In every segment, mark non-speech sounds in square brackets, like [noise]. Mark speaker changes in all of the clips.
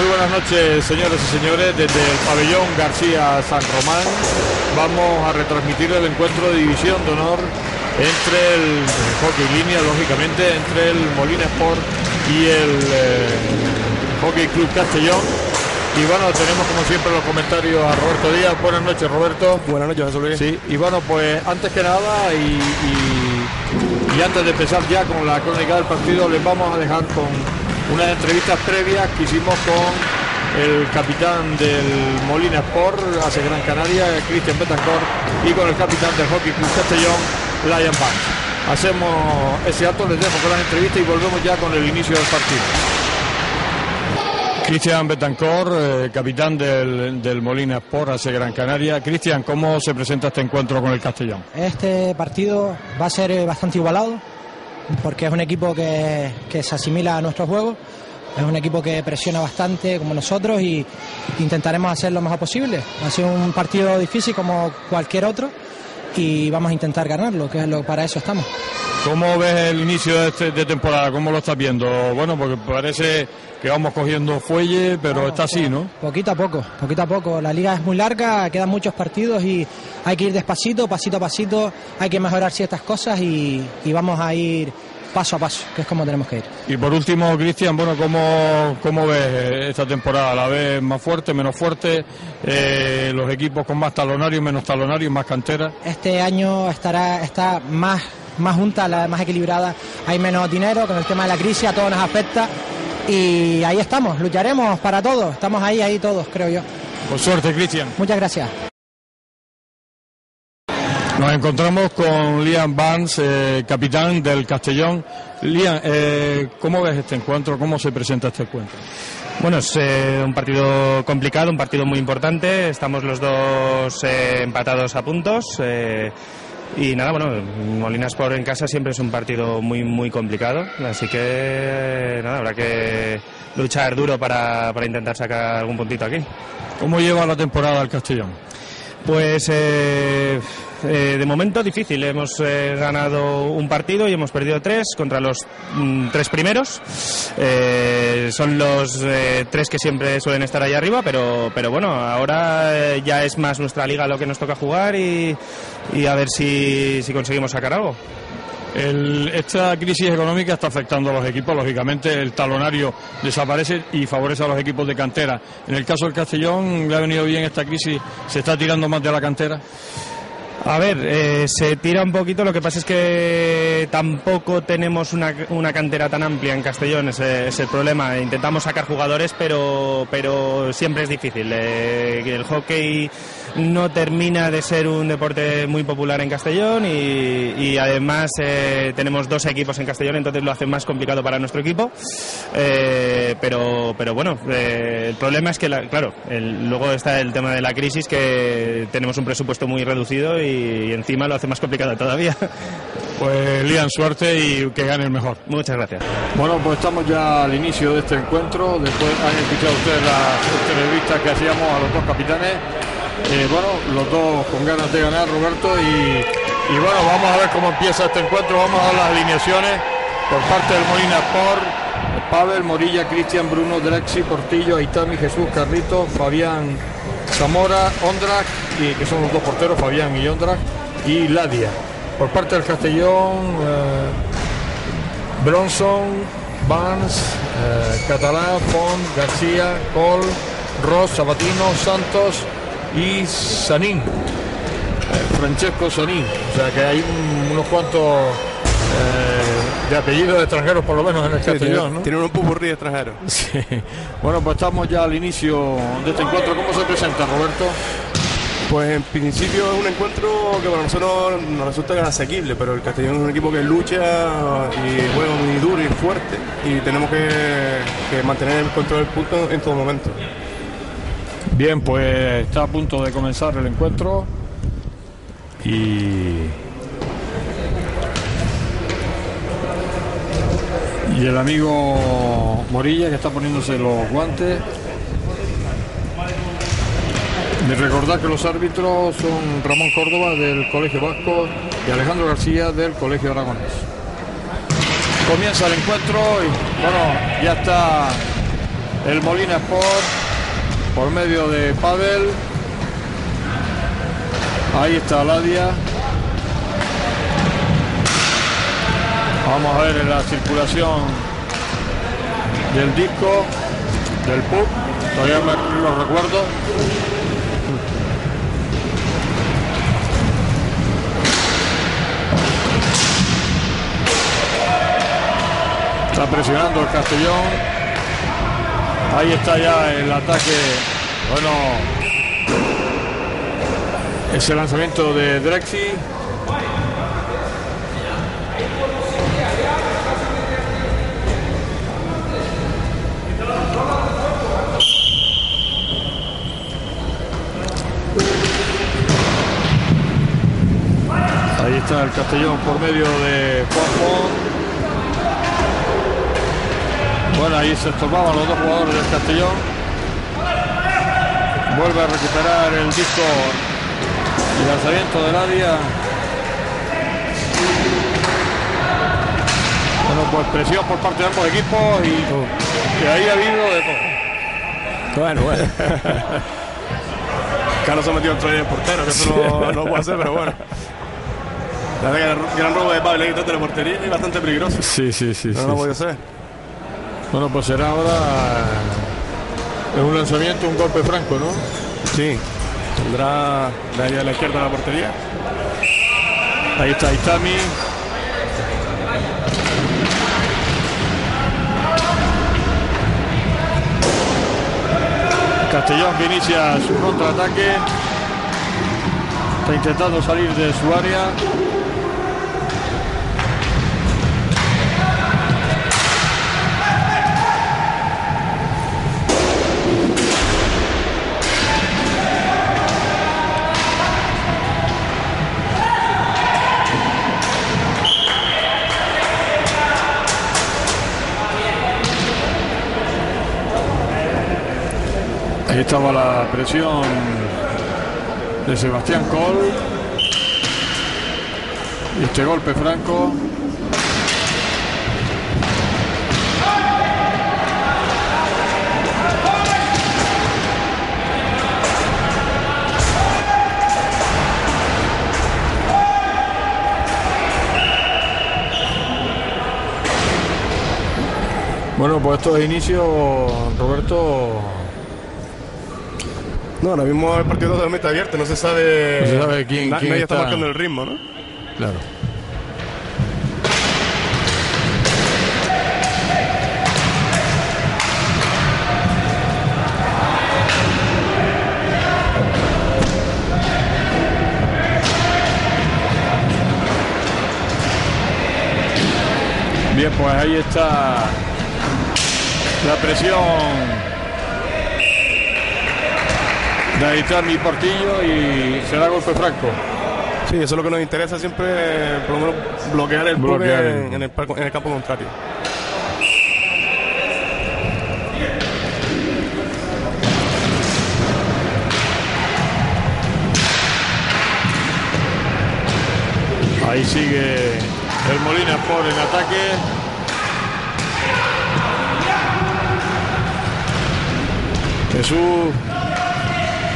Speaker 1: Muy buenas noches, señores y señores. Desde el pabellón García San Román vamos a retransmitir el encuentro de división de honor entre el, hockey línea, lógicamente, entre el Molina Sport y el eh, Hockey Club Castellón. Y bueno, tenemos como siempre los comentarios a Roberto Díaz. Buenas noches, Roberto.
Speaker 2: Buenas noches, José Luis.
Speaker 1: Sí, y bueno, pues antes que nada y, y- y antes de empezar ya con la crónica del partido, les vamos a dejar con unas entrevistas previas que hicimos con el capitán del Molina Sport, hace Gran Canaria, Cristian Betancourt, y con el capitán del Hockey Club Castellón, Lion Banks. Hacemos ese acto, les dejo con las entrevistas y volvemos ya con el inicio del partido. Cristian Betancourt, eh, capitán del, del Molina Sport, hace Gran Canaria. Cristian, ¿cómo se presenta este encuentro con el Castellón?
Speaker 3: Este partido va a ser eh, bastante igualado porque es un equipo que, se asimila a nuestro juego, es un equipo que presiona bastante como nosotros y intentaremos hacer lo mejor posible. Ha sido un partido difícil como cualquier otro y vamos a intentar ganarlo, que es lo para eso estamos.
Speaker 1: ¿Cómo ves el inicio de, este- de temporada? ¿Cómo lo estás viendo? Bueno, porque parece que vamos cogiendo fuelle, pero está así, ¿no?
Speaker 3: Poquito a poco, poquito a poco. La liga es muy larga, quedan muchos partidos y hay que ir despacito, pasito a pasito, hay que mejorar ciertas cosas y, y vamos a ir paso a paso, que es como tenemos que ir.
Speaker 1: Y por último, Cristian, bueno, ¿cómo, ¿cómo ves esta temporada? ¿La ves más fuerte, menos fuerte? Eh, ¿Los equipos con más talonarios, menos talonarios, más cantera?
Speaker 3: Este año estará está más, más junta, la- más equilibrada. Hay menos dinero con el tema de la crisis, a todos nos afecta. Y ahí estamos, lucharemos para todos. Estamos ahí, ahí todos, creo yo.
Speaker 1: Por suerte, Cristian.
Speaker 3: Muchas gracias.
Speaker 1: Nos encontramos con Liam Barnes, eh, capitán del Castellón. Liam, eh, ¿cómo ves este encuentro? ¿Cómo se presenta este encuentro?
Speaker 4: Bueno, es eh, un partido complicado, un partido muy importante. Estamos los dos eh, empatados a puntos. y nada, bueno, Molina Sport en casa siempre es un partido muy, muy complicado. Así que nada, habrá que luchar duro para, para intentar sacar algún puntito aquí.
Speaker 1: ¿Cómo lleva la temporada el Castellón?
Speaker 4: Pues eh, eh, de momento difícil. Hemos eh, ganado un partido y hemos perdido tres contra los mm, tres primeros. Eh, son los tres que siempre suelen estar ahí arriba, pero, pero bueno, ahora ya es más nuestra liga lo que nos toca jugar y, y a ver si, si conseguimos sacar algo.
Speaker 1: El- esta crisis económica está afectando a los equipos, lógicamente el talonario desaparece y favorece a los equipos de cantera. En el caso del Castellón, ¿le ha venido bien esta crisis? ¿Se está tirando más de la cantera?
Speaker 4: A ver, eh, se tira un poquito, lo que pasa es que tampoco tenemos una, una cantera tan amplia en Castellón, es el problema. Intentamos sacar jugadores, pero, pero siempre es difícil. Eh, el hockey no termina de ser un deporte muy popular en Castellón y, y además eh, tenemos dos equipos en Castellón, entonces lo hace más complicado para nuestro equipo. Eh, pero, pero bueno, eh, el problema es que, la- claro, el- luego está el tema de la crisis, que tenemos un presupuesto muy reducido y, encima lo hace más complicado todavía. [laughs]
Speaker 1: Pues Lian, suerte y que gane el mejor.
Speaker 4: Muchas gracias.
Speaker 1: Bueno, pues estamos ya al inicio de este encuentro. Después han escuchado ustedes la entrevista que hacíamos a los dos capitanes. Eh, bueno, los dos con ganas de ganar, Roberto. Y, y bueno, vamos a ver cómo empieza este encuentro. Vamos a dar las alineaciones por parte del Molina Sport. Pavel, Morilla, Cristian, Bruno, Drexi, Portillo, Aitami, Jesús, Carrito, Fabián, Zamora, Ondrak, y, que son los dos porteros, Fabián y Ondrak, y Ladia. Por parte del Castellón, eh, Bronson, Barnes, eh, Catalán, Font, García, Col, Ross, Sabatino, Santos y Sanín. Eh, Francesco Sanín. O sea que hay un- unos cuantos eh, de apellidos extranjeros por lo menos en el Castellón, ¿no?
Speaker 2: Tienen un pupurrí extranjero. [laughs]
Speaker 1: Sí. Bueno, pues estamos ya al inicio de este encuentro. ¿Cómo se presenta, Roberto?
Speaker 2: Pues en principio es un encuentro que para nosotros nos resulta que es asequible, pero el Castellón es un equipo que lucha y juega muy duro y fuerte y tenemos que, que mantener el control del punto en todo momento.
Speaker 1: Bien, pues está a punto de comenzar el encuentro y y el amigo Morilla que está poniéndose los guantes. De recordar que los árbitros son Ramón Córdoba del Colegio Vasco y Alejandro García del Colegio Aragonés. Comienza el encuentro y bueno, ya está el Molina Sport por medio de Pavel. Ahí está Ladia. Vamos a ver la circulación del disco, del pub. Todavía me lo recuerdo. Está presionando el Castellón. Ahí está ya el ataque. Bueno, ese lanzamiento de Drexy. Ahí está el Castellón por medio de Juan Bueno, ahí se estorbaban los dos jugadores del Castellón. Vuelve a recuperar el disco y lanzamiento de Nadia. Bueno, pues presión por parte de ambos equipos y, y ahí ha habido de todo.
Speaker 2: Bueno, bueno. [laughs] Carlos se ha metido otro día el portero, que eso no, no lo puede hacer, pero bueno. La verdad que el gran robo de Pablo ahí de la portería y bastante peligroso.
Speaker 1: Sí, sí, sí.
Speaker 2: No
Speaker 1: sí,
Speaker 2: lo
Speaker 1: sí.
Speaker 2: puede ser.
Speaker 1: Bueno, pues será ahora en un lanzamiento, un golpe franco, ¿no?
Speaker 2: Sí. Tendrá de a la izquierda la portería.
Speaker 1: Ahí está Itami. Castellón que inicia su contraataque. Está intentando salir de su área. Estaba la presión de Sebastián Col. Y este golpe franco. Bueno, pues estos inicios, Roberto,
Speaker 2: No, ahora mismo el partido totalmente abierto, no se sabe.
Speaker 1: No se sabe quién-
Speaker 2: na-
Speaker 1: quién
Speaker 2: nadie está
Speaker 1: está.
Speaker 2: marcando el ritmo, ¿no?
Speaker 1: claro. Bien, pues ahí está la presión de Aitami Portillo y será golpe franco.
Speaker 2: Sí, eso es lo que nos interesa siempre, por lo menos bloquear el bloque
Speaker 1: Bloquear.
Speaker 2: en, en el, en el campo contrario.
Speaker 1: Ahí sigue el Molina por en ataque. Jesús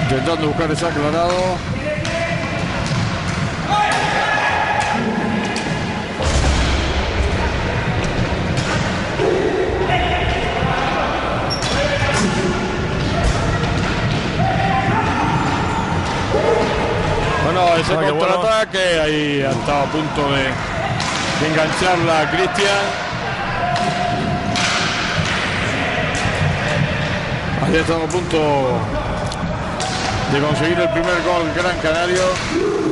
Speaker 1: intentando buscar ese aclarado. Bueno, ese
Speaker 2: Ah, qué bueno.
Speaker 1: contraataque ahí ha estado a punto de, de engancharla a Cristian. Ahí estamos a punto de conseguir el primer gol Gran Canario.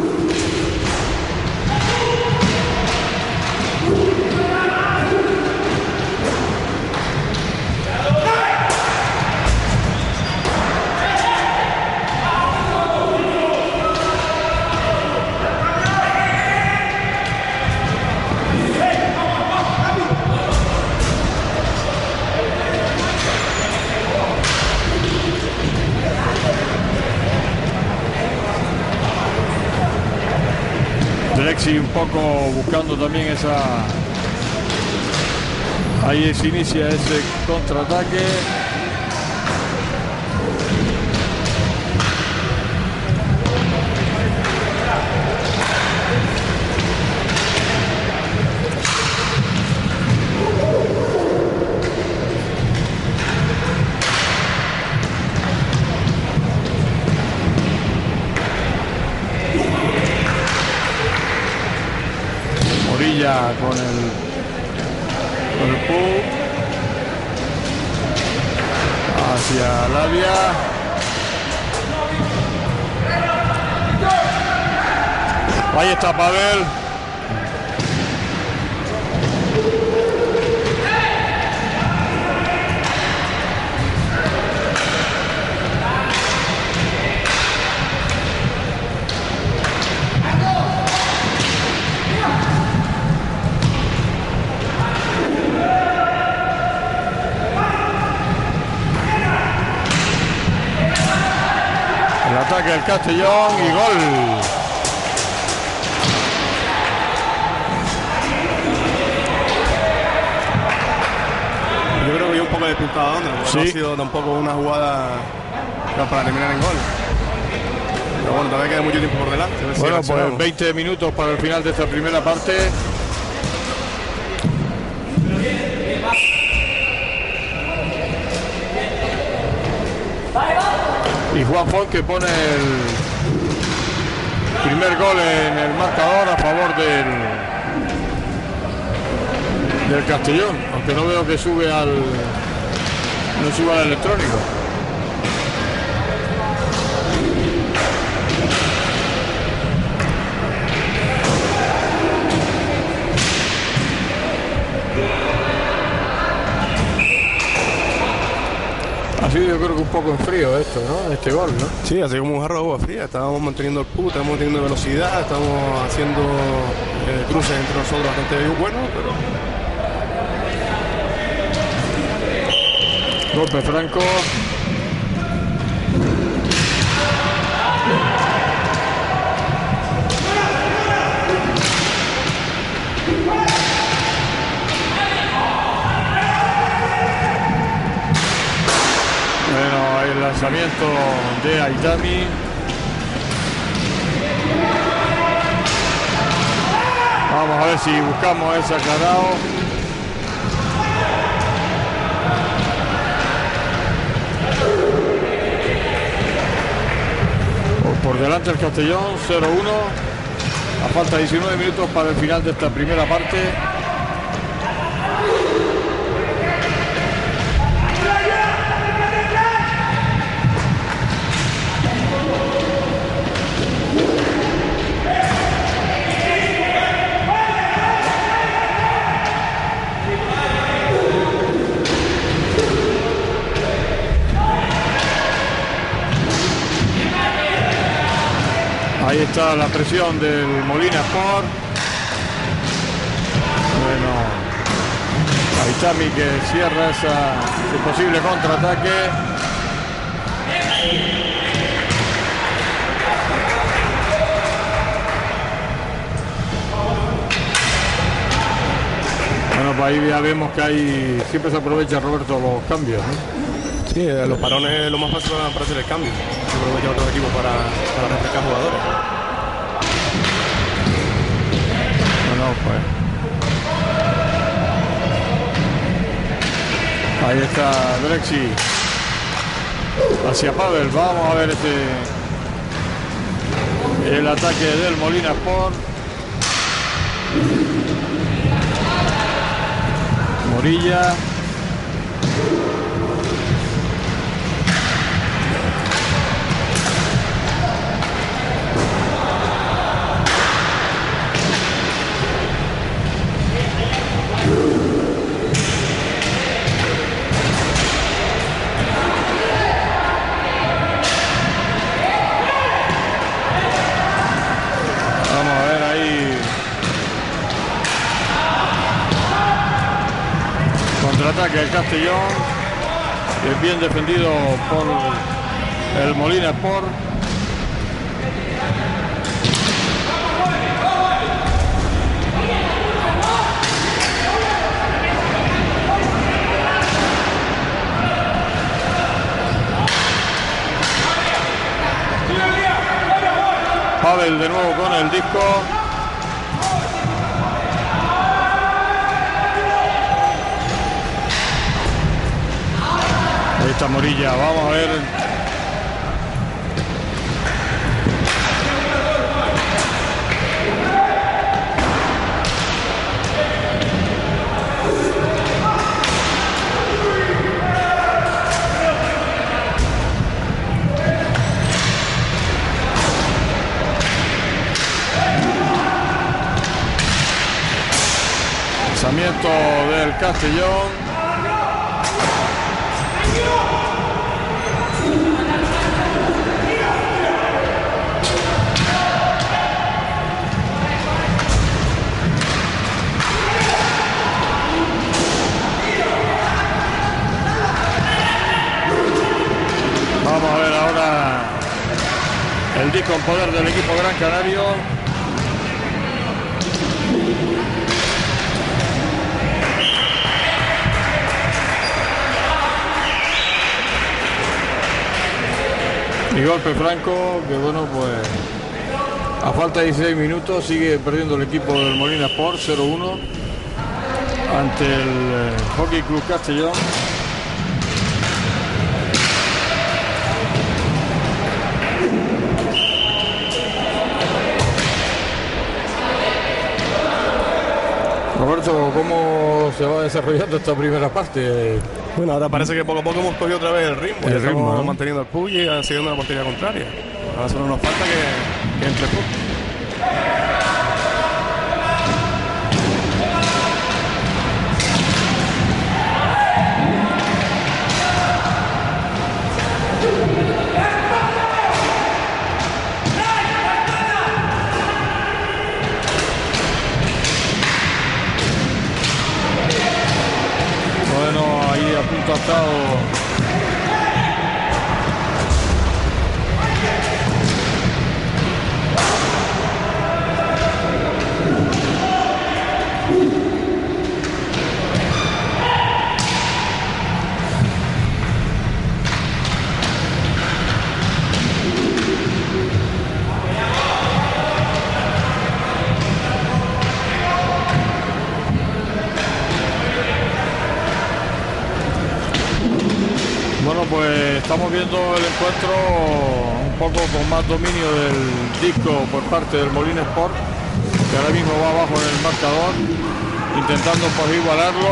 Speaker 1: Drexy un poco buscando también esa. Ahí se inicia ese contraataque. Con el, con el Pú. Hacia Labia. Ahí está Pavel. El ataque del Castellón y gol.
Speaker 2: Yo creo que yo un poco despistado porque
Speaker 1: Sí.
Speaker 2: no ha sido tampoco una jugada para terminar en gol. Pero bueno, todavía queda mucho tiempo por delante. a si
Speaker 1: Bueno, pues
Speaker 2: reaccionamos.
Speaker 1: 20 minutos para el final de esta primera parte. Y Juan Font que pone el primer gol en el marcador a favor del, del Castellón, aunque no veo que sube al no sube al electrónico. Sido yo creo que un poco en frío esto, ¿no? Este gol, ¿no?
Speaker 2: Sí, así como un jarro de agua fría. Estábamos manteniendo el put, estábamos teniendo velocidad, estamos haciendo eh, cruces entre nosotros bastante buenos, pero
Speaker 1: Golpe franco. Bueno, el lanzamiento de Aitami. Vamos a ver si buscamos ese aclarado. Por delante el Castellón, 0-1. A falta de 19 minutos para el final de esta primera parte. Ahí la presión del Molina Sport. Bueno, Aitami que cierra esa, ese posible contraataque. Bueno, pues ahí ya vemos que hay, siempre se aprovecha Roberto los cambios.
Speaker 2: sí, eh, los parones es lo más fácil para, hacer el cambio. Se aprovecha otro equipo para, para refrescar jugadores.
Speaker 1: Pues. Ahí está Drexi. Hacia Pavel. Vamos a ver este. El ataque del Molina Sport. Morilla. Castellón. es bien defendido por el Molina Sport. Pavel de nuevo con el disco. esta Morilla. Vamos a ver. Lanzamiento del Castellón. Vamos a ver ahora el disco en poder del equipo Gran Canario. Golpe franco, que bueno, pues a falta de 16 minutos sigue perdiendo el equipo del Molina Sport 0-1 ante el eh, Hockey Club Castellón. Roberto, ¿cómo se va desarrollando esta primera parte?
Speaker 2: Bueno, ahora parece que poco a poco hemos cogido otra vez el ritmo.
Speaker 1: El
Speaker 2: ya
Speaker 1: ritmo,
Speaker 2: estamos
Speaker 1: ¿no?
Speaker 2: manteniendo el puy y siguiendo la portería contraria. Ahora solo nos falta que, que entre puntos.
Speaker 1: Ahí estamos viendo el encuentro un poco con más dominio del disco por parte del Molina Sport, que ahora mismo va abajo en el marcador, intentando igualarlo.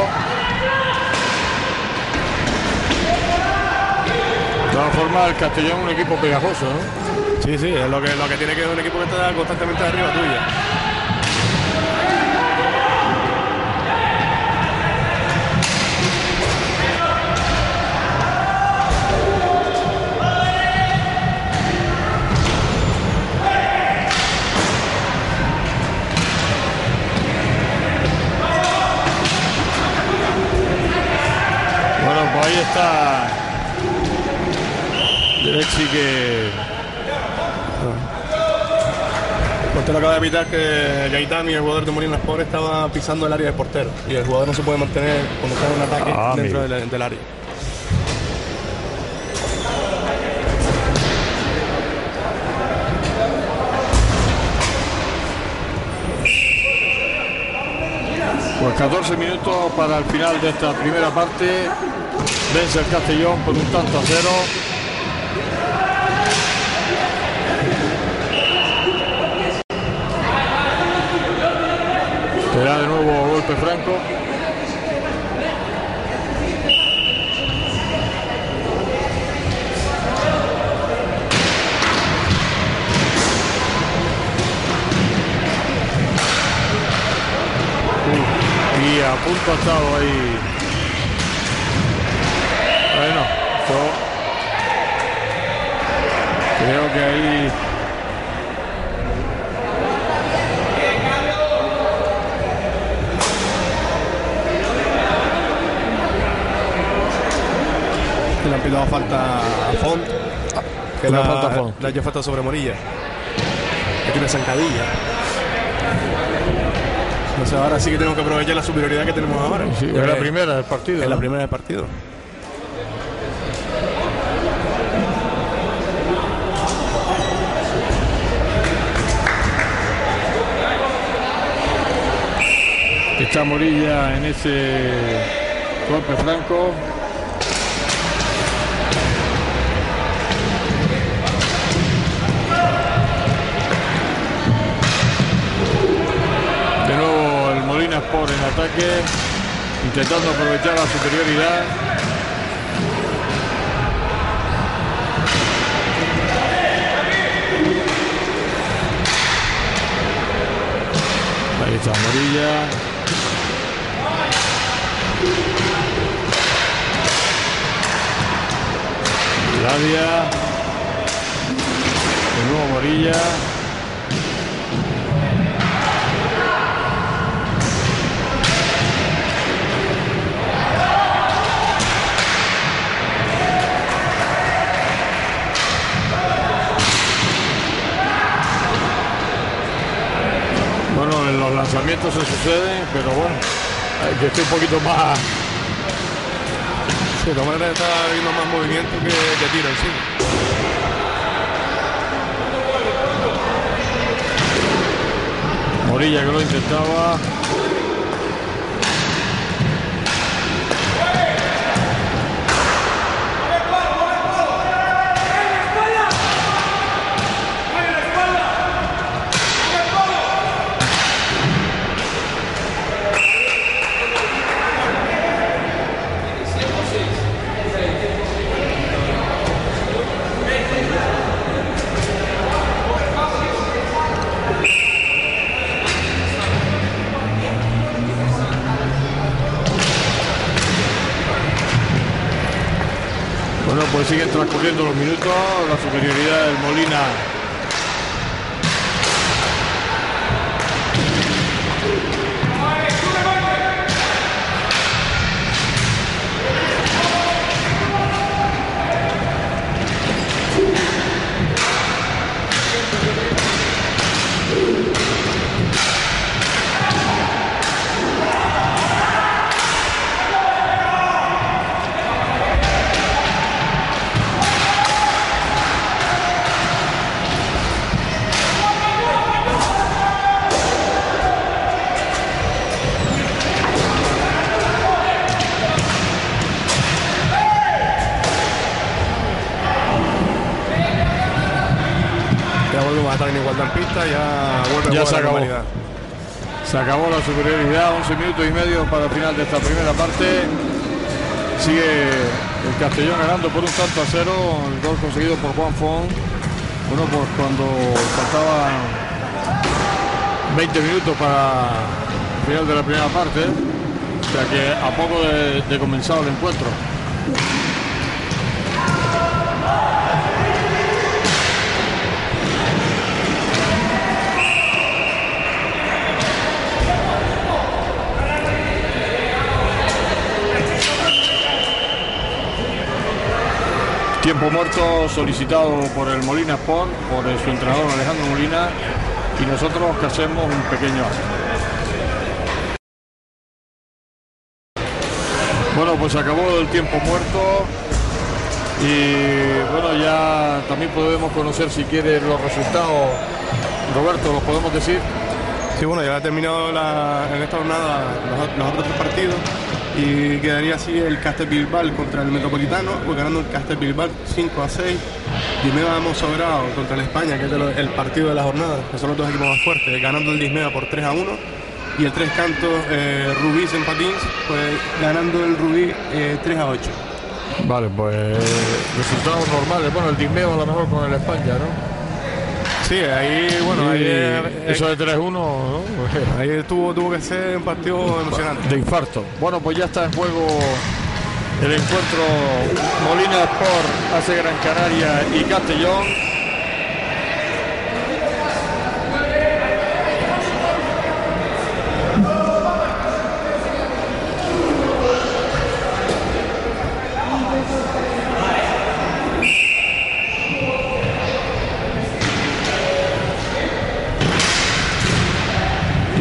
Speaker 1: De todas formas, el Castellón es un equipo pegajoso, ¿no?
Speaker 2: Sí, sí, es lo que, lo que tiene que ver un equipo que está constantemente arriba tuya. Evitar que Gaitán y el jugador de Molina Sport estaba pisando el área de portero. Y el jugador no se puede mantener cuando está en un ataque
Speaker 1: Ah,
Speaker 2: dentro del área.
Speaker 1: Pues 14 minutos para el final de esta primera parte. Vence el Castellón por un tanto a cero. Será de nuevo golpe franco. Y a punto ha ahí. Bueno, esto- creo que ahí.
Speaker 2: Le pitado falta a Font. Que la,
Speaker 1: falta a Font.
Speaker 2: Le ha hecho falta sobre Morilla. Que tiene zancadilla. Entonces ahora sí que tenemos que aprovechar la superioridad que tenemos ahora.
Speaker 1: Sí, es la primera del partido.
Speaker 2: Es la primera del partido.
Speaker 1: Está Morilla en ese golpe franco. Intentando aprovechar la superioridad. Ahí está Morilla. De nuevo Morilla. Lanzamientos se suceden, pero bueno, hay que estar un poquito más
Speaker 2: de todas maneras está habiendo más movimiento que, que tiro sí.
Speaker 1: Morilla que lo intentaba. Pues siguen transcurriendo los minutos, la superioridad del Molina. 12 minutos y medio para el final de esta primera parte. Sigue el Castellón ganando por un tanto a cero. El gol conseguido por Juan Fon. Bueno, pues cuando faltaban 20 minutos para el final de la primera parte. O sea que a poco de, de comenzado el encuentro. Tiempo muerto solicitado por el Molina Sport, por su entrenador Alejandro Molina, y nosotros que hacemos un pequeño. Bueno, pues acabó el tiempo muerto y bueno, ya también podemos conocer si quiere los resultados. Roberto, ¿los podemos decir?
Speaker 2: Sí, bueno, ya ha terminado la- en esta jornada los, los otros tres partidos y quedaría así el Castel Bilbao contra el Metropolitano, pues ganando el Castel Bilbao 5 a 6. Dismeda hemos sobrado contra el España, que es el partido de la jornada, que son los dos equipos más fuertes, ganando el Dismeda por 3 a 1. Y el Tres Cantos, eh, Rubí en Patins, pues ganando el Rubí eh, 3 a 8.
Speaker 1: Vale, pues resultados normales. Bueno, el Dismeo a lo mejor con el España, ¿no?
Speaker 2: Sí, ahí, bueno, ahí, eh,
Speaker 1: eso de 3-1, ¿no?
Speaker 2: ahí tuvo, tuvo que ser un partido emocionante.
Speaker 1: de infarto. Bueno, pues ya está en juego el encuentro Molina Sport hace Gran Canaria y Castellón.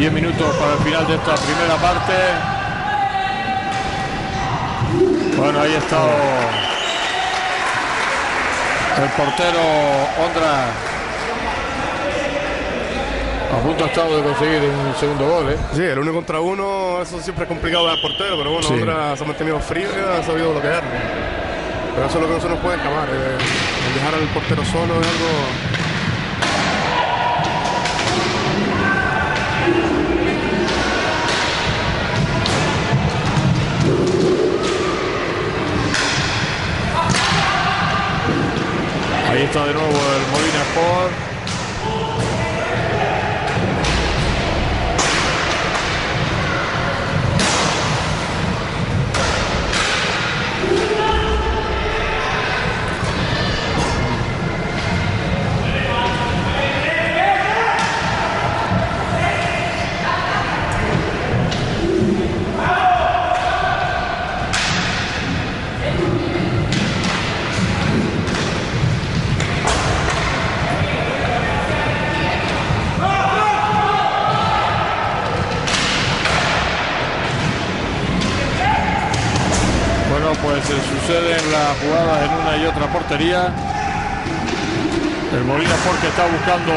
Speaker 1: Diez minutos para el final de esta primera parte. Bueno, ahí está el portero Ondra. A punto ha estado de conseguir un segundo gol, ¿eh?
Speaker 2: Sí, el uno contra uno, eso siempre es complicado al portero, pero bueno,
Speaker 1: Sí.
Speaker 2: otra se ha mantenido frío y ha sabido bloquear. Pero eso es lo que no se nos puede escapar, eh, el dejar al portero solo es algo...
Speaker 1: está de nuevo el Molina Sport. Se suceden las jugadas en una y otra portería. El Molina porque está buscando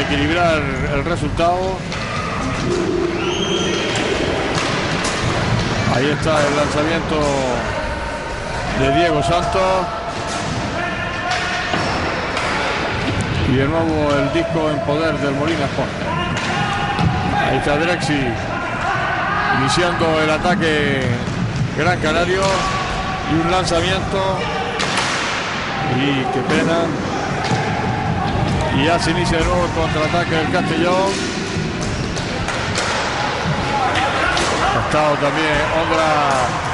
Speaker 1: equilibrar el resultado. Ahí está el lanzamiento de Diego Santos. Y de nuevo el disco en poder del Molina Sport. Ahí está Drexi iniciando el ataque Gran Canario y un lanzamiento. Y qué pena. Y ya se inicia de nuevo el contraataque del Castellón. Ha estado también Ondra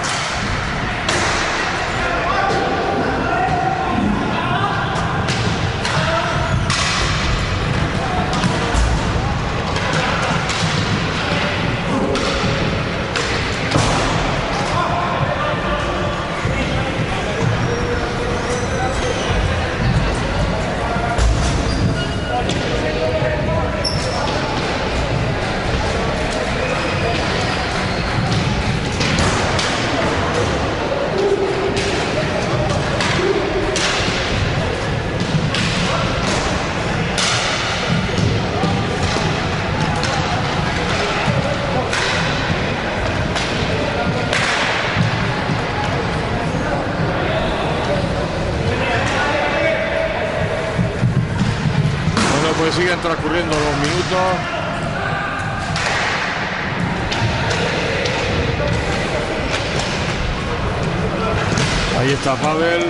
Speaker 1: está Pavel.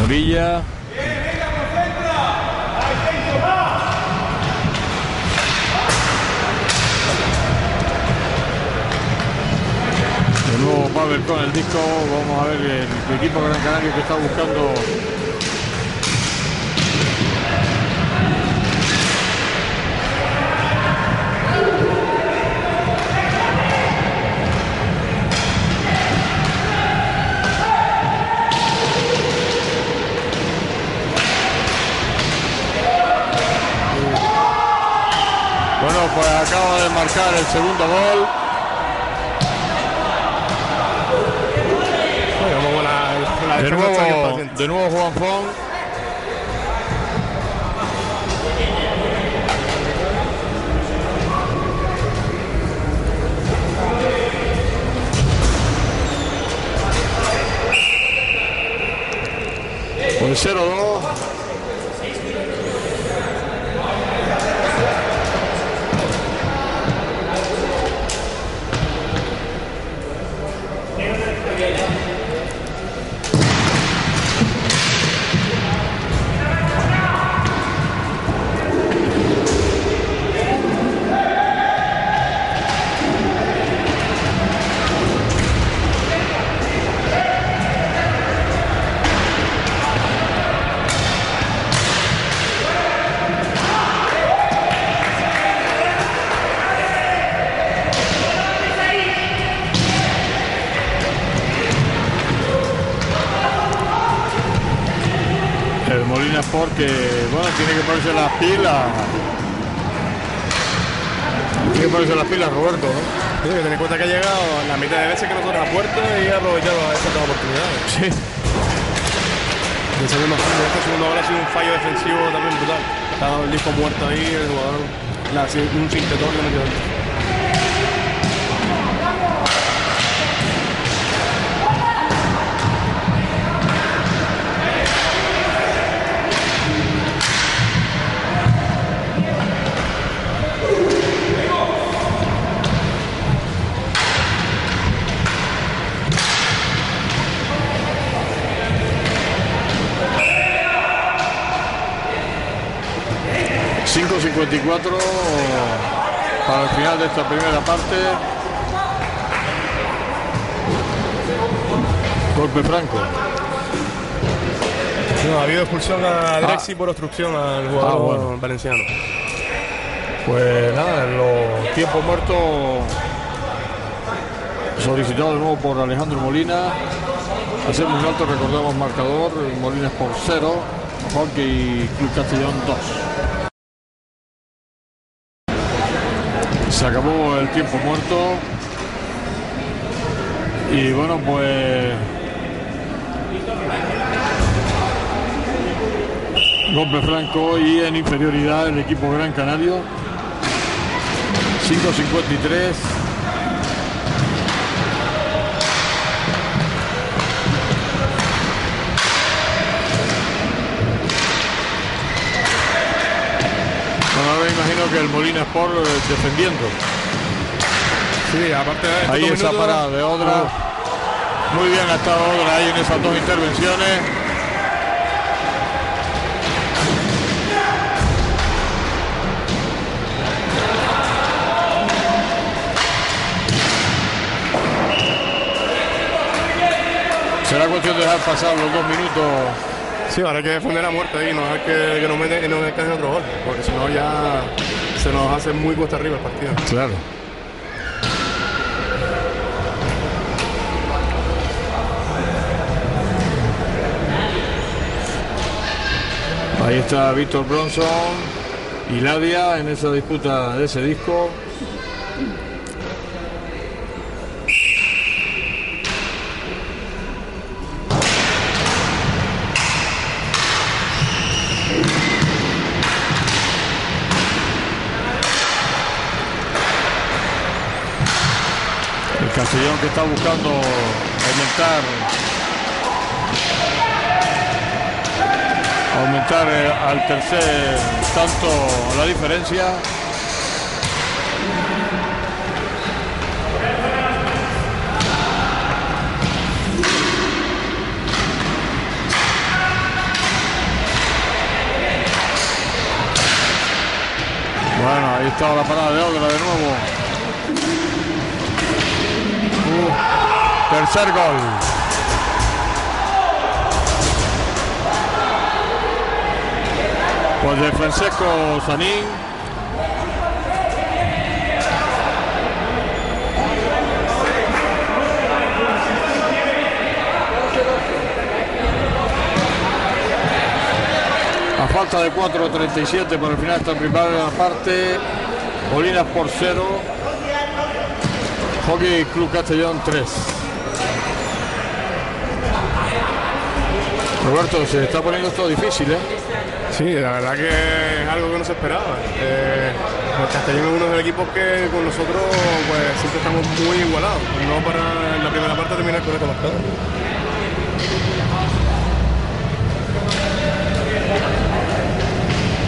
Speaker 1: Morilla. De nuevo Pavel con el disco. Vamos a ver el, el equipo Gran Canario que está buscando pues acaba de marcar el segundo gol.
Speaker 2: La,
Speaker 1: De nuevo, de nuevo Juan Fon. Pues 0-2. Molina Sport que, bueno, tiene que ponerse las pilas. Tiene que ponerse las pilas, Roberto, ¿no?
Speaker 2: Sí, que tener en cuenta que ha llegado la mitad de veces que nosotros a puerta y ha aprovechado esas dos oportunidades.
Speaker 1: Sí.
Speaker 2: El segundo, este segundo gol ha sido un fallo defensivo también brutal. Estaba el disco muerto ahí, el jugador, la, un sintetón que no metió dentro.
Speaker 1: .54 para el final de esta primera parte. Golpe franco.
Speaker 2: No, ha habido expulsión a Drexi por obstrucción al jugador
Speaker 1: Ah, bueno.
Speaker 2: valenciano.
Speaker 1: Pues nada, en los tiempos muertos solicitado de nuevo por Alejandro Molina. Hacemos un alto, recordamos marcador, Molina es por 0, Hockey Club Castellón 2. Se acabó el tiempo muerto. Y bueno, pues golpe franco y en inferioridad el equipo Gran Canario. 5.53. Bueno, ahora imagino que el Molina Sport defendiendo.
Speaker 2: Sí, aparte de
Speaker 1: Ahí esa
Speaker 2: minutos-
Speaker 1: parada de Odra. Muy bien ha estado Odra ahí en esas dos intervenciones. Será cuestión de dejar pasar los dos minutos.
Speaker 2: Sí, ahora hay que defender a muerte ahí, no dejar que, que nos nos encajen otro gol, porque si no ya se nos hace muy cuesta arriba el partido.
Speaker 1: Claro. Ahí está Víctor Bronson y Ladia en esa disputa de ese disco. El Castellón que está buscando aumentar aumentar eh, al tercer tanto la diferencia. Bueno, ahí está la parada de Odra de nuevo. Uh, tercer gol. Pues de Francesco Sanín. A falta de 4.37 por el final de esta primera parte. Bolinas por 0. Hockey Club Castellón 3. Roberto, se está poniendo esto difícil, ¿eh?
Speaker 2: Sí, la verdad que es algo que no se esperaba. Eh, el Castellón es uno de los equipos que con nosotros pues siempre estamos muy igualados, no para en la primera parte terminar con este marcador.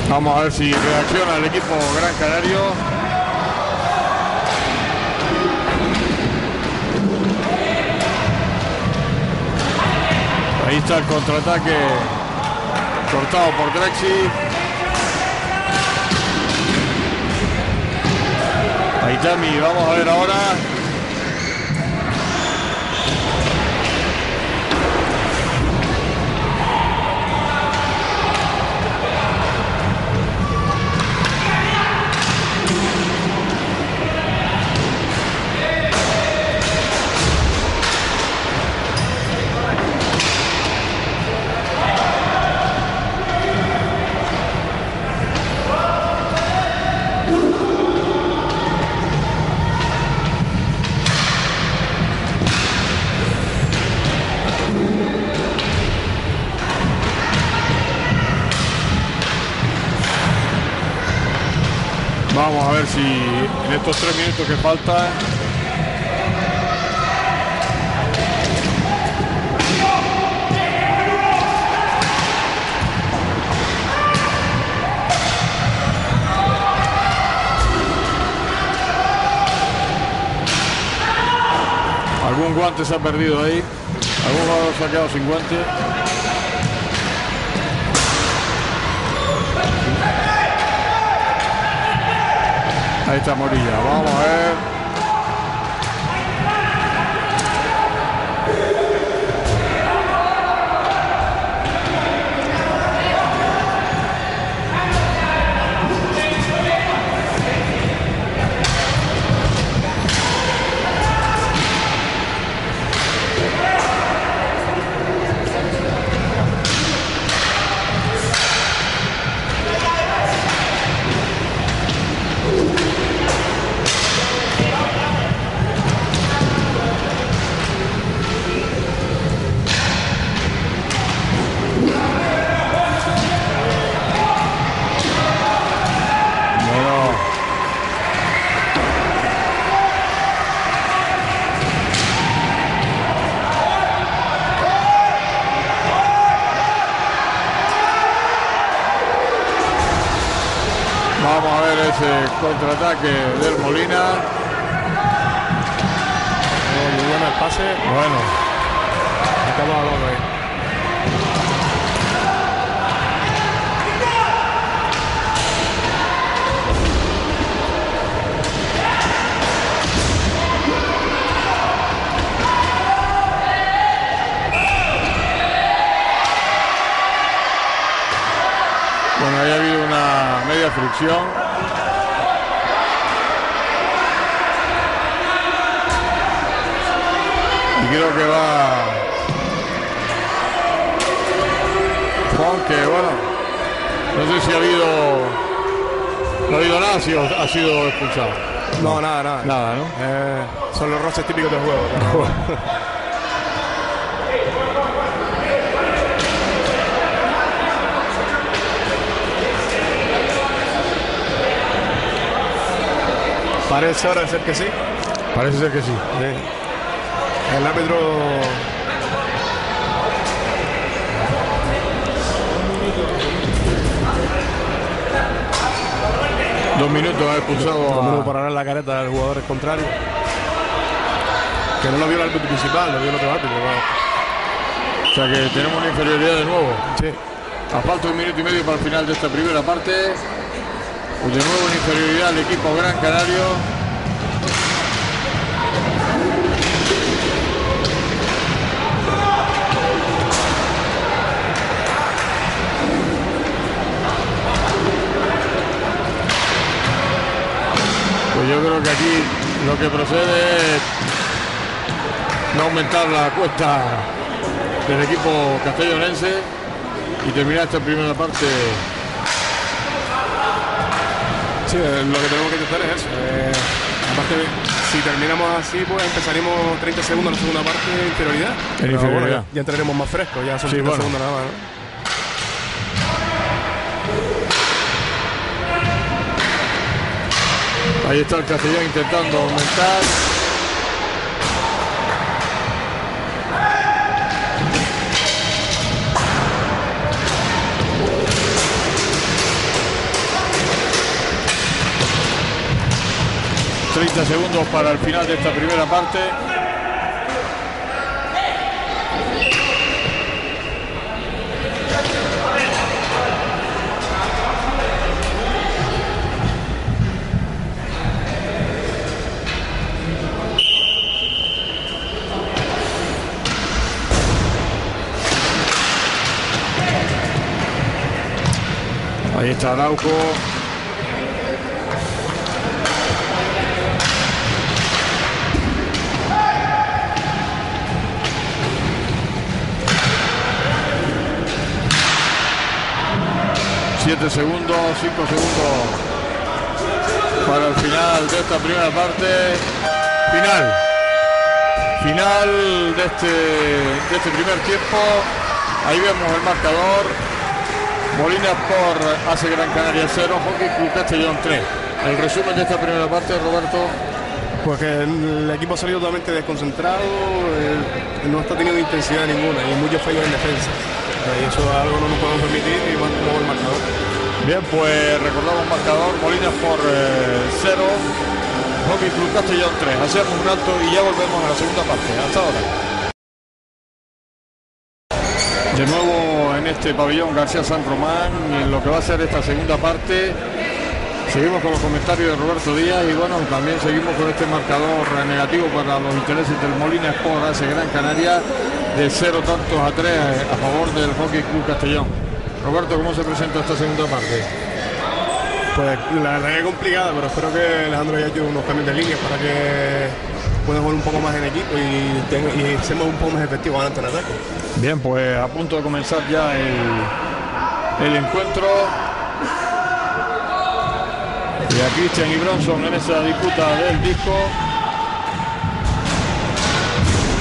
Speaker 1: Vamos a ver si reacciona el equipo Gran Canario. Ahí está el contraataque cortado por Drexi. Ahí Tami, vamos a ver ahora. Estos tres minutos que faltan algún guante se ha perdido ahí. Algún jugador ha quedado sin guante. Ahí está Morilla. Vamos a ver. Ver ese contraataque del Molina.
Speaker 2: Muy bueno el pase.
Speaker 1: Bueno,
Speaker 2: Estamos a loco ahí.
Speaker 1: Bueno, ahí ha habido una media fricción. Y creo que va Juan, que bueno, no sé si ha habido, no ha habido nada, si ha sido expulsado.
Speaker 2: No, nada, nada.
Speaker 1: Nada, ¿no?
Speaker 2: Eh, son los roces típicos del juego. [laughs] [laughs] Parece ahora ser que sí.
Speaker 1: Parece ser que sí.
Speaker 2: Sí. El árbitro
Speaker 1: Dos minutos ha expulsado a...
Speaker 2: para la careta al jugador contrario. Que no lo vio el árbitro principal, lo vio el otro árbitro. bueno.
Speaker 1: O sea que tenemos una inferioridad de nuevo.
Speaker 2: Sí.
Speaker 1: A falta de un minuto y medio para el final de esta primera parte. Pues de nuevo una inferioridad del equipo Gran Canario. Pues yo creo que aquí lo que procede es no aumentar la cuesta del equipo castellonense y terminar esta primera parte.
Speaker 2: Sí, eh, lo que tenemos que intentar es eso. eh, aparte, si terminamos así, pues empezaremos 30 segundos en la segunda parte de inferioridad. Pero
Speaker 1: inferioridad.
Speaker 2: bueno, ya, ya entraremos más frescos, ya son
Speaker 1: Sí,
Speaker 2: 30
Speaker 1: bueno.
Speaker 2: segundos nada más. ¿no?
Speaker 1: Ahí está el Castellón intentando aumentar. ...30 segundos para el final de esta primera parte. Ahí está Arauco. Siete segundos, cinco segundos para el final de esta primera parte. Final. Final de este, de este primer tiempo. Ahí vemos el marcador. Molina por hace Gran Canaria 0, Hockey Club Castellón 3. El resumen de esta primera parte, Roberto.
Speaker 2: Pues el equipo ha salido totalmente desconcentrado, eh, no está teniendo intensidad ninguna y muchos fallos en defensa. Eh, y eso es algo que no nos podemos permitir y como el marcador.
Speaker 1: Bien, pues recordamos marcador, Molina por 0, Hockey Club Castellón 3. Hacemos un alto y ya volvemos a la segunda parte. Hasta ahora. De nuevo en este pabellón García San Román, en lo que va a ser esta segunda parte, seguimos con los comentarios de Roberto Díaz y bueno, también seguimos con este marcador negativo para los intereses del Molina Sport hace Gran Canaria de 0 tantos a 3 a favor del Hockey Club Castellón. Roberto, ¿cómo se presenta esta segunda parte?
Speaker 2: Pues la verdad es complicada, pero espero que Alejandro haya hecho unos cambios de línea para que pueda jugar un poco más en equipo y, tenga, y seamos un poco más efectivos adelante en ataque.
Speaker 1: Bien, pues a punto de comenzar ya el, el encuentro. Y a Christian y Bronson en esa disputa del disco.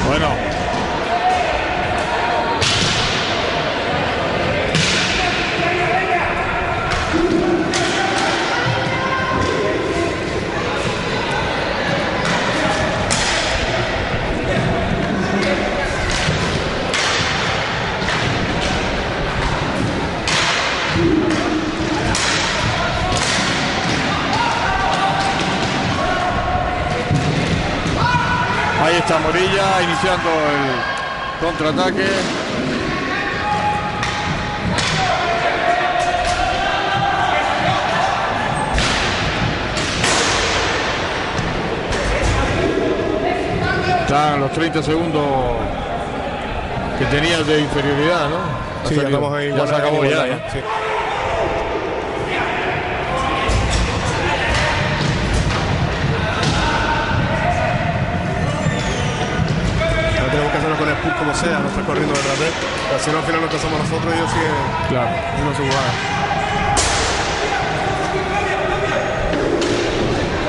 Speaker 1: Bueno. Está Morilla iniciando el contraataque. Están los 30 segundos que tenías de inferioridad, ¿no?
Speaker 2: Sí,
Speaker 1: salido-
Speaker 2: estamos ahí.
Speaker 1: ya se acabó ya, ¿eh?
Speaker 2: sí. Como sea, no estar corriendo detrás de él. Si no, al final lo que hacemos nosotros y ellos siguen
Speaker 1: Claro.
Speaker 2: haciendo su jugada.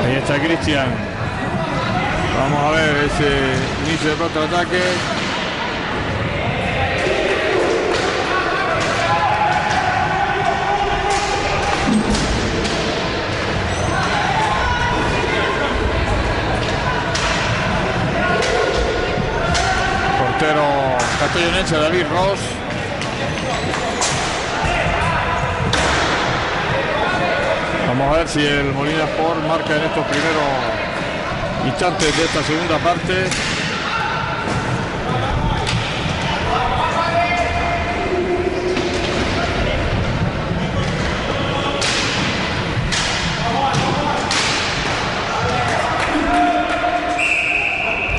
Speaker 1: Ahí está Cristian. Vamos a ver ese inicio de contraataque. Portero castellonense David Ross. Vamos a ver si el Molina Sport marca en estos primeros instantes de esta segunda parte.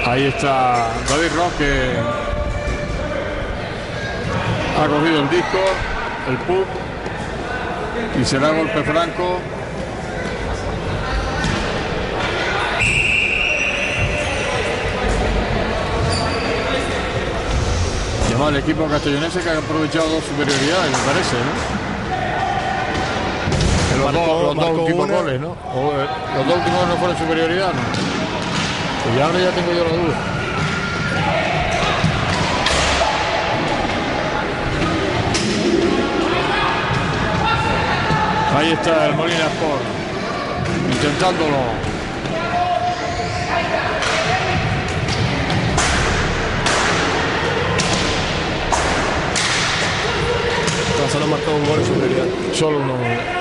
Speaker 1: Ahí está David Ross que ha cogido el disco, el pub y será golpe franco. Llamado el equipo castellonense que ha aprovechado dos superioridades, me parece, ¿no? En los,
Speaker 2: Marcó-
Speaker 1: dos, los dos
Speaker 2: marcó
Speaker 1: últimos goles, ¿no? Eh, los dos últimos no fueron superioridad, ¿no? Pues ya ahora ya tengo yo la duda. Ahí está el Molina Sport intentándolo.
Speaker 2: Tan solo ha marcado un gol en superioridad.
Speaker 1: Solo uno.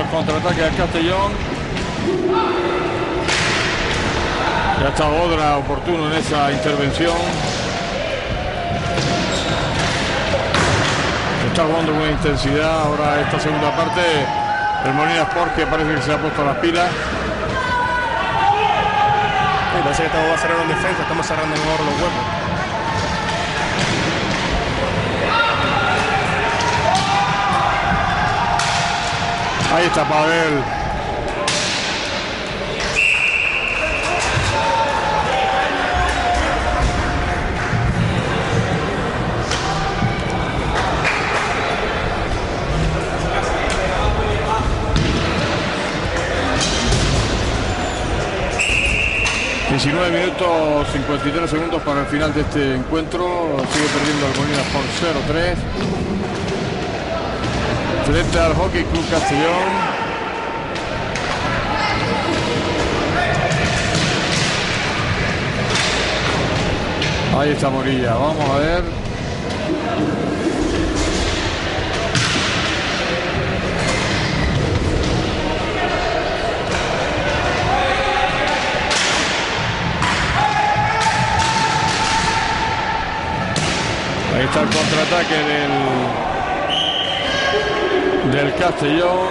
Speaker 1: El contraataque al Castellón. Ya está Odra oportuno en esa intervención. Está jugando con intensidad ahora esta segunda parte. El Molina Sport que parece que se ha puesto las pilas.
Speaker 2: Parece que estamos a cerrar en defensa, estamos cerrando mejor los huecos.
Speaker 1: Ahí está Pavel. minutos 53 segundos para el final de este encuentro. Sigue perdiendo Almonina por 0-3. Frente al Hockey Club Castellón. Ahí está Morilla, vamos a ver. Ahí está el contraataque del, del Castellón.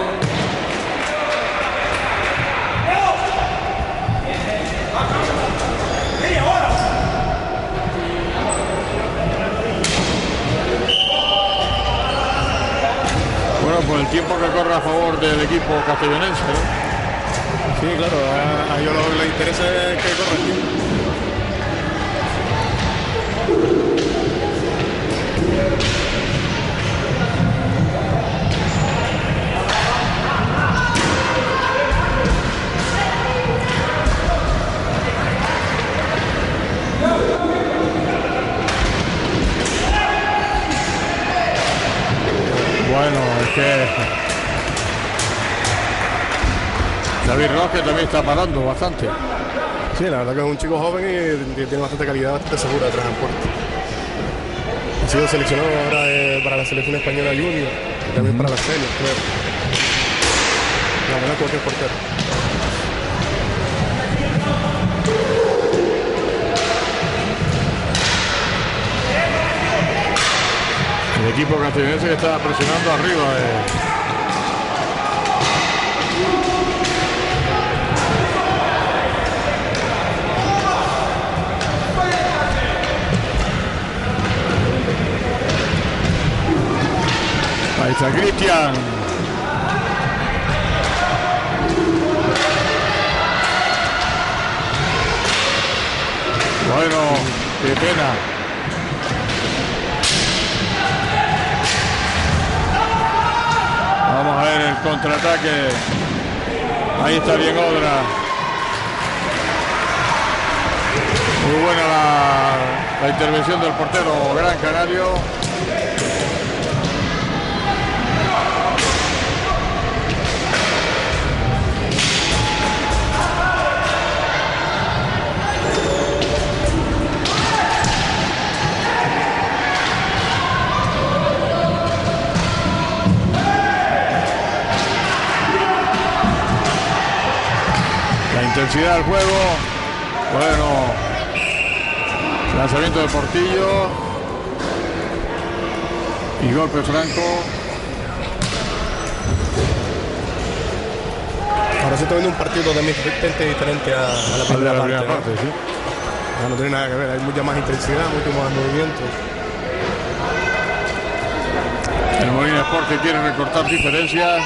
Speaker 1: Bueno, pues el tiempo que corre a favor del equipo castellonense.
Speaker 2: Sí, claro, a, a ellos les interesa es que corra el tiempo.
Speaker 1: Bueno, es que David Roque también está parando bastante.
Speaker 2: Sí, la verdad que es un chico joven y tiene bastante calidad, bastante segura detrás del puerto. Ha sido seleccionado ahora eh, para la selección española junior y también para la serie, creo. La verdad, cualquier portero.
Speaker 1: Equipo castellonense que está presionando arriba. eh. Ahí está Cristian. Bueno, qué pena. Vamos a ver el contraataque. Ahí está bien Odra. Muy buena la, la intervención del portero Gran Canario. Intensidad del juego. Bueno. Lanzamiento de Portillo. Y golpe franco.
Speaker 2: Ahora se está viendo un partido totalmente diferente a, a la
Speaker 1: Al
Speaker 2: primera
Speaker 1: la
Speaker 2: parte.
Speaker 1: primera
Speaker 2: ¿no?
Speaker 1: parte, sí.
Speaker 2: Ya no tiene nada que ver, hay mucha más intensidad, mucho más movimiento.
Speaker 1: El Molina Sport que quiere recortar diferencias.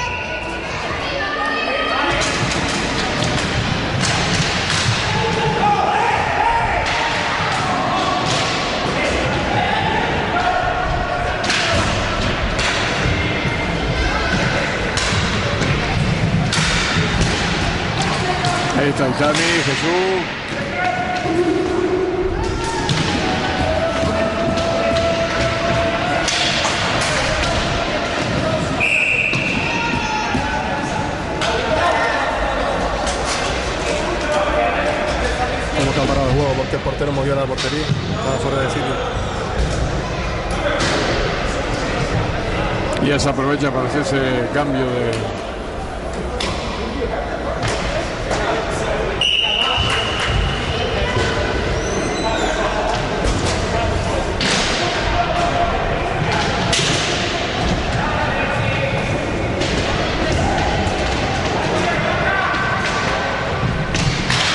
Speaker 1: Ahí está Itami, Jesús.
Speaker 2: Cómo está parado el juego, porque el portero movió la portería, estaba fuera de sitio.
Speaker 1: Y ya se aprovecha para hacer ese cambio de.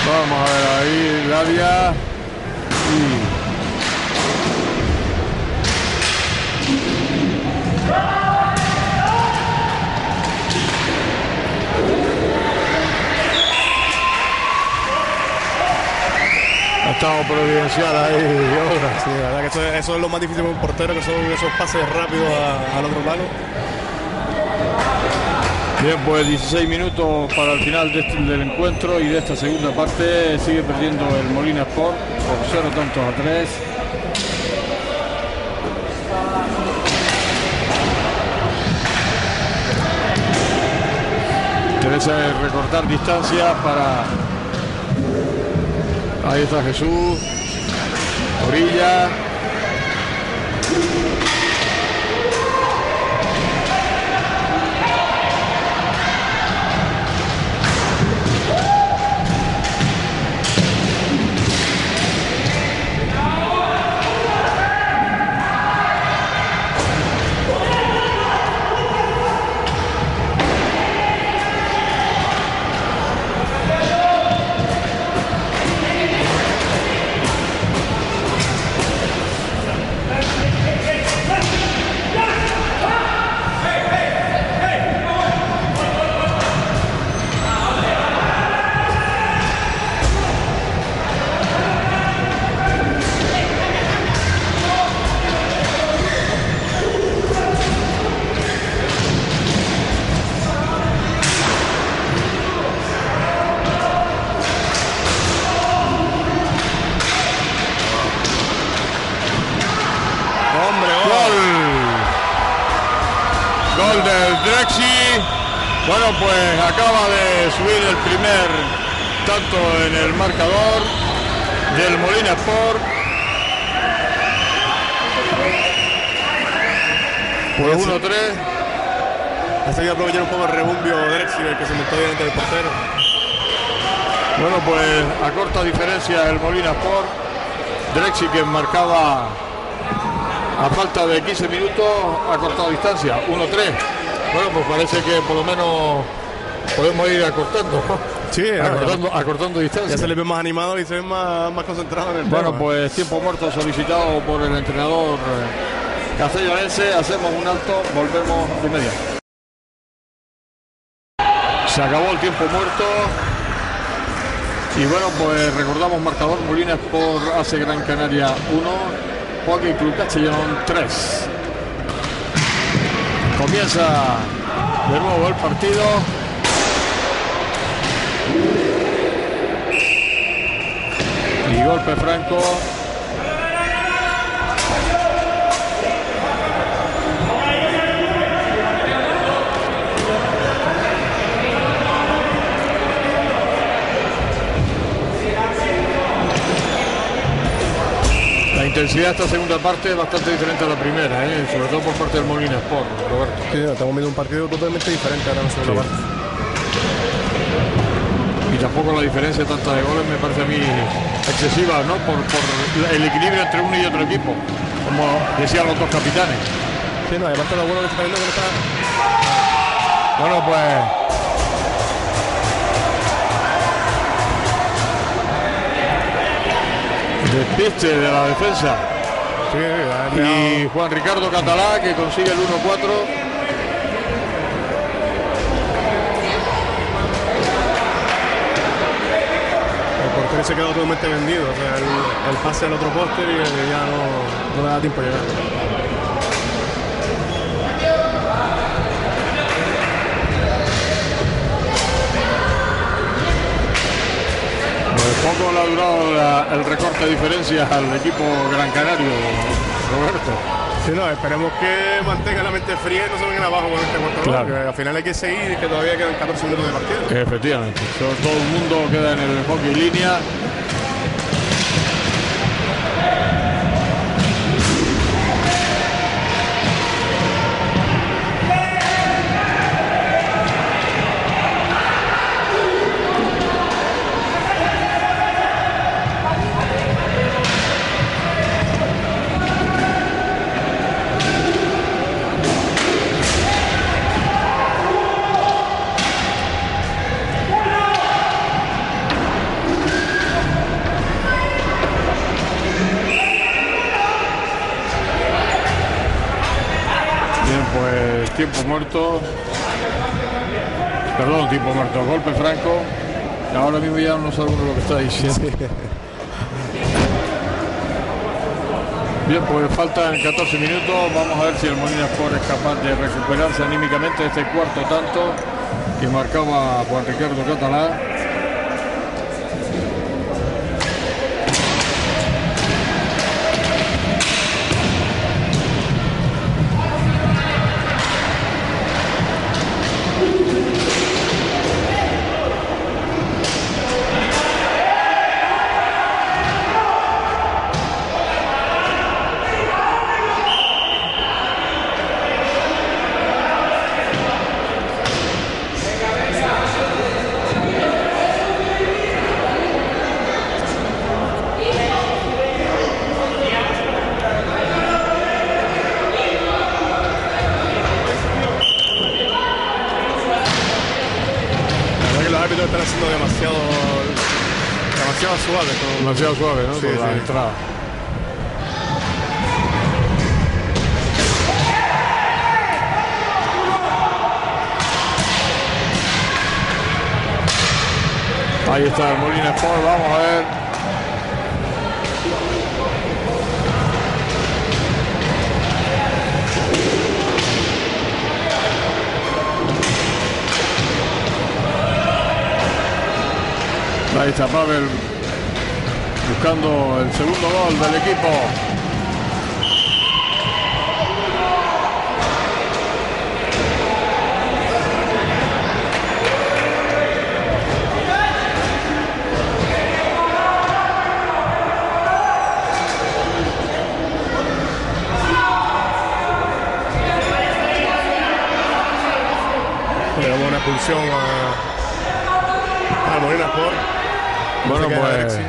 Speaker 1: Vamos a ver Y ha estado providencial ahí, obra.
Speaker 2: Sí, la verdad que eso, es- eso es lo más difícil para un portero, que son esos pases rápidos al otro palo.
Speaker 1: Bien, pues 16 minutos para el final este- del encuentro y de esta segunda parte. Sigue perdiendo el Molina Sport por 0 tantos a 3. Interesa recortar distancias para. Ahí está Jesús. Orilla. Tanto en el marcador del Molina Sport. Pues 1-3.
Speaker 2: Ha seguido aprovechar un poco el rebumbio Drexler que se metió delante del portero.
Speaker 1: Bueno, pues a corta diferencia el Molina Sport. Drexi que marcaba a falta de 15 minutos a corta distancia, 1-3. Bueno, pues parece que por lo menos podemos ir acortando.
Speaker 2: Sí,
Speaker 1: acortando, acortando
Speaker 2: ya
Speaker 1: distancia.
Speaker 2: se le ve más animado y se ve más, más concentrado en el
Speaker 1: Bueno,
Speaker 2: tema.
Speaker 1: pues tiempo muerto solicitado por el entrenador eh, castellonense. Hacemos un alto, volvemos de inmediato. Se acabó el tiempo muerto. Y bueno, pues recordamos marcador Molinas por Hace Gran Canaria 1, Hockey Club Castellón 3. Comienza de nuevo el partido. Y golpe franco. La intensidad de esta segunda parte es bastante diferente a la primera, ¿eh? sobre todo por parte del Molina Sport, Roberto.
Speaker 2: Sí, estamos viendo un partido totalmente diferente ahora en la segunda
Speaker 1: Sí.
Speaker 2: parte.
Speaker 1: Tampoco la diferencia tanta de goles me parece a mí excesiva, ¿no? Por, por el equilibrio entre uno y otro equipo, como decían los dos capitanes.
Speaker 2: Sí, no, además lo bueno que está viendo que está.
Speaker 1: Bueno, pues. Despiste de la defensa.
Speaker 2: Sí,
Speaker 1: Y Juan Ricardo Catalá que consigue el 1-4.
Speaker 2: Se quedó totalmente vendido. El, pase al otro póster y eh, ya no, no le da tiempo a llegar.
Speaker 1: Poco le ha durado el recorte de diferencias al equipo Gran Canario, Roberto.
Speaker 2: Sí, no, esperemos que mantenga la mente fría y no se vengan abajo con este cuarto
Speaker 1: Claro.
Speaker 2: que al final hay que seguir y que todavía quedan 14 minutos de partido.
Speaker 1: Efectivamente. Todo, el mundo queda en el hockey línea. Muerto. Perdón, tiempo muerto. Golpe franco. Ahora mismo ya no alguno lo que está diciendo. [laughs] Bien, pues faltan 14 minutos. Vamos a ver si el Molina Sport es capaz de recuperarse anímicamente de este cuarto tanto. y marcaba Juan Ricardo Catalá.
Speaker 2: Haciendo demasiado, demasiado suaves. con-
Speaker 1: Demasiado suave, ¿no?
Speaker 2: Sí,
Speaker 1: Con la
Speaker 2: sí.
Speaker 1: entrada. Ahí está el Molina Sport, vamos a ver. Ahí está Pavel buscando el segundo gol del equipo.
Speaker 2: Le damos una expulsión a, a Molina Sport.
Speaker 1: Bueno,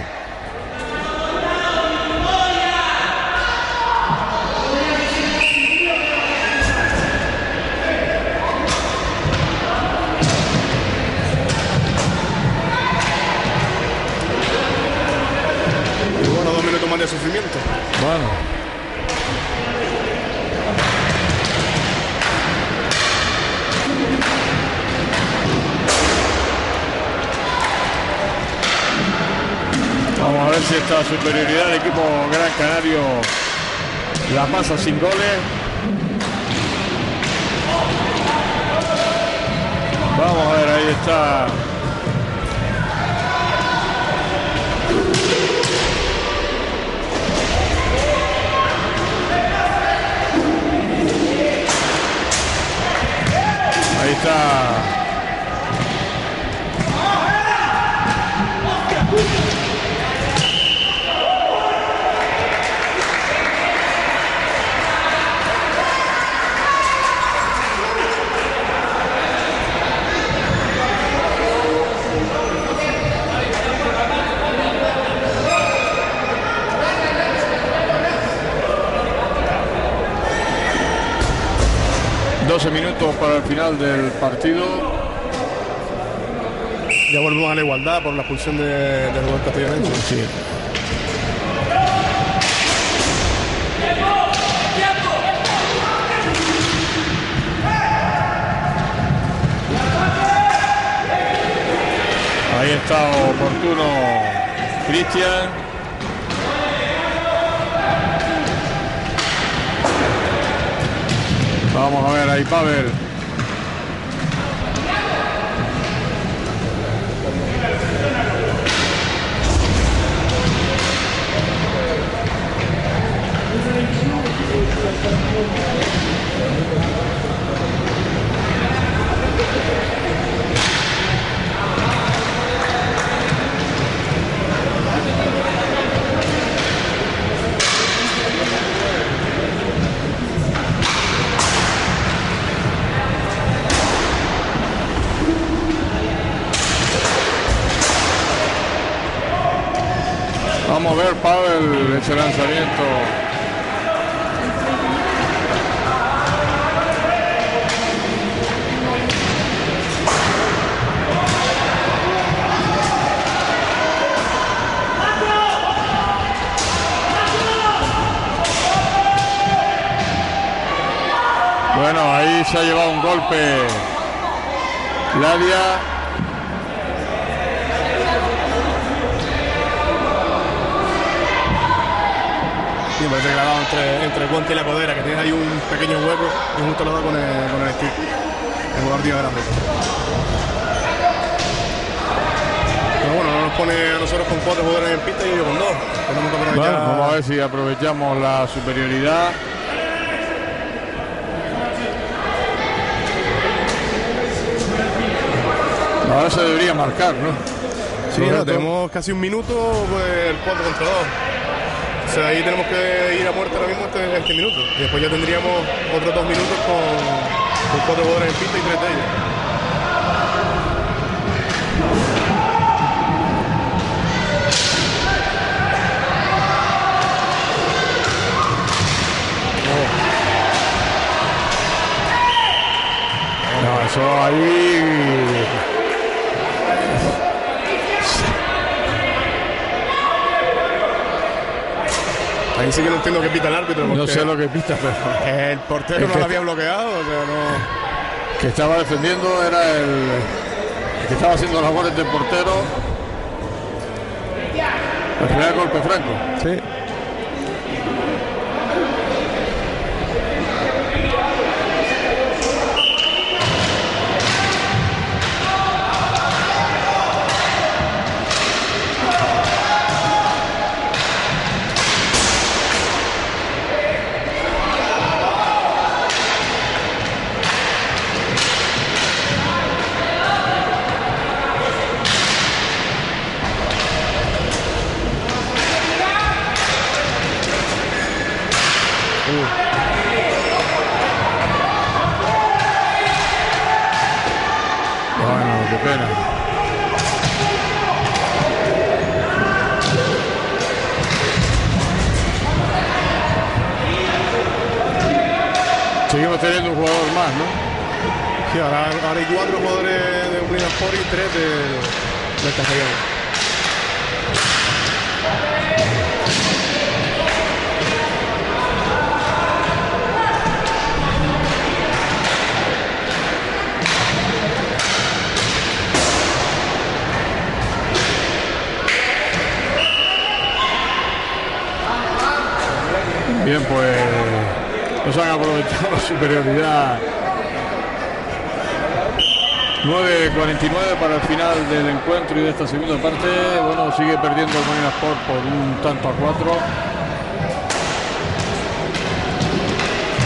Speaker 1: esta superioridad del equipo Gran Canario la pasa sin goles. Vamos a ver, ahí está. Ahí está. Doce minutos para el final del partido.
Speaker 2: Ya volvemos a la igualdad por la expulsión de, de Rubén Castellonense.
Speaker 1: Sí. Ahí está oportuno Cristian. Vamos a ver ahí Pavel. Vamos a ver Pavel ese lanzamiento. Bueno, ahí se ha llevado un golpe Ladia.
Speaker 2: Parece que le ha dado entre, entre el guante y la codera, que tiene ahí un pequeño hueco y justo lo da con el, con el stick. El jugador tío grande. Pero bueno, no nos pone a nosotros con cuatro jugadores en pista y yo con dos. Que.
Speaker 1: Bueno, vamos a ver si aprovechamos la superioridad. Ahora se debería marcar, ¿no?
Speaker 2: Sí, no, tenemos casi un minuto, pues 4 contra 2. Sea, ahí tenemos que ir a muerte ahora mismo este, este minuto. Y después ya tendríamos otros dos minutos con, con cuatro jugadores en pista y tres de ellos.
Speaker 1: No, eso ahí.
Speaker 2: Ahí sí que no entiendo qué pita el árbitro.
Speaker 1: No sé lo que pista, pero
Speaker 2: El portero no lo había bloqueado, o sea, no.
Speaker 1: que estaba defendiendo era el, el que estaba haciendo labores de portero. El primer golpe franco.
Speaker 2: Sí.
Speaker 1: Bueno, qué Seguimos teniendo un jugador más, ¿no?
Speaker 2: Sí, ahora, hay cuatro jugadores de Unidad Sport y tres de, del.
Speaker 1: Bien, pues nos han aprovechado la superioridad. 9.49 para el final del encuentro y de esta segunda parte. Bueno, sigue perdiendo el Molina Sport por un tanto a cuatro.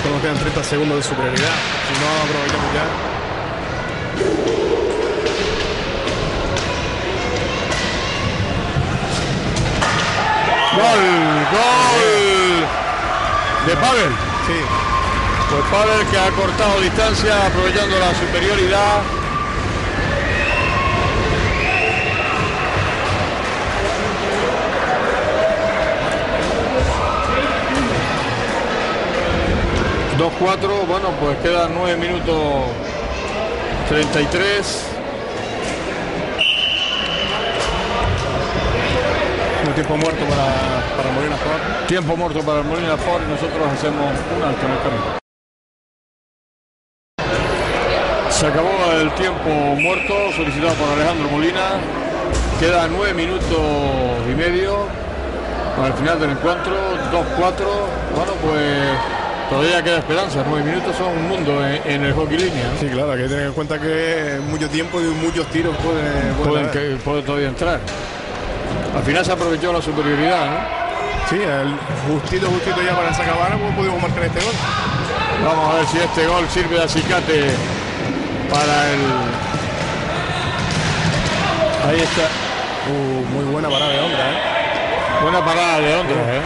Speaker 2: Solo quedan 30 segundos de superioridad. Si no aprovechamos ya.
Speaker 1: ¡Gol! ¡Gol! De Pavel.
Speaker 2: Sí.
Speaker 1: Pues Pavel que ha cortado distancia aprovechando la superioridad. Dos cuatro, bueno, pues quedan 9 minutos 33.
Speaker 2: Un tiempo muerto para, para Molina Sport.
Speaker 1: Tiempo muerto para Molina Ford y nosotros hacemos un alto en el camino. Se acabó el tiempo muerto solicitado por Alejandro Molina. Quedan nueve minutos y medio para el final del encuentro. 2-4. Bueno, pues todavía queda esperanza. Nueve minutos son un mundo en, en el hockey línea. ¿no?
Speaker 2: Sí, claro, hay que tener en cuenta que mucho tiempo y muchos tiros pueden,
Speaker 1: Pueden, que, todavía entrar. Al final se aprovechó la superioridad. ¿no?
Speaker 2: Sí, el justito, justito ya para esa cabana, pues pudimos marcar este gol.
Speaker 1: Vamos a ver si este gol sirve de acicate para el. Ahí está.
Speaker 2: Uh, muy buena parada de onda, ¿eh?
Speaker 1: Buena parada de Londres, ¿eh?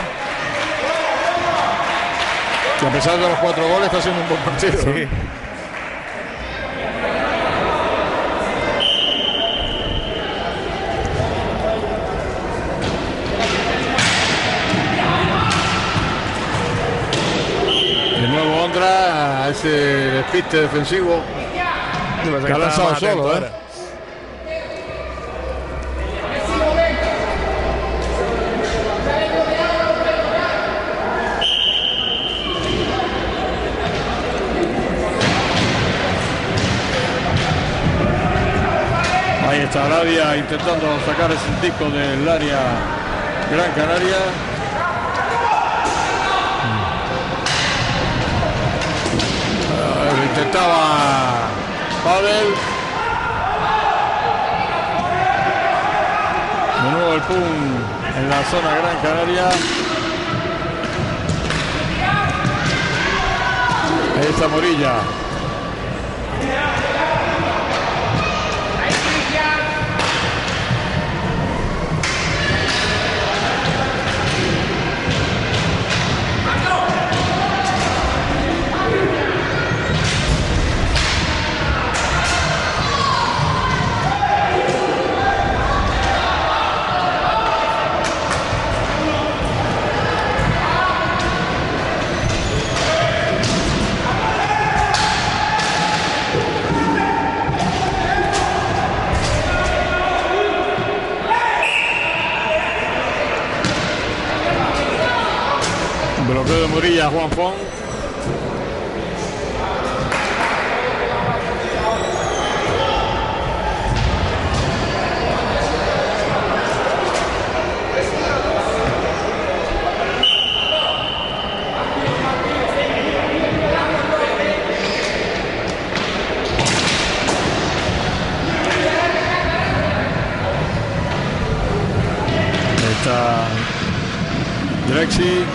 Speaker 1: Que a pesar de los cuatro goles está haciendo un buen partido. De nuevo Ondra, a ese despiste defensivo.
Speaker 2: Me
Speaker 1: Que ha lanzado solo, ¿eh? Ahí está Arabia intentando sacar ese disco del área Gran Canaria. Intentaba Pavel. el PUM en la zona Gran Canaria. Ahí Morilla. De Morilla, Juan Fon. Ahí Está Drexy.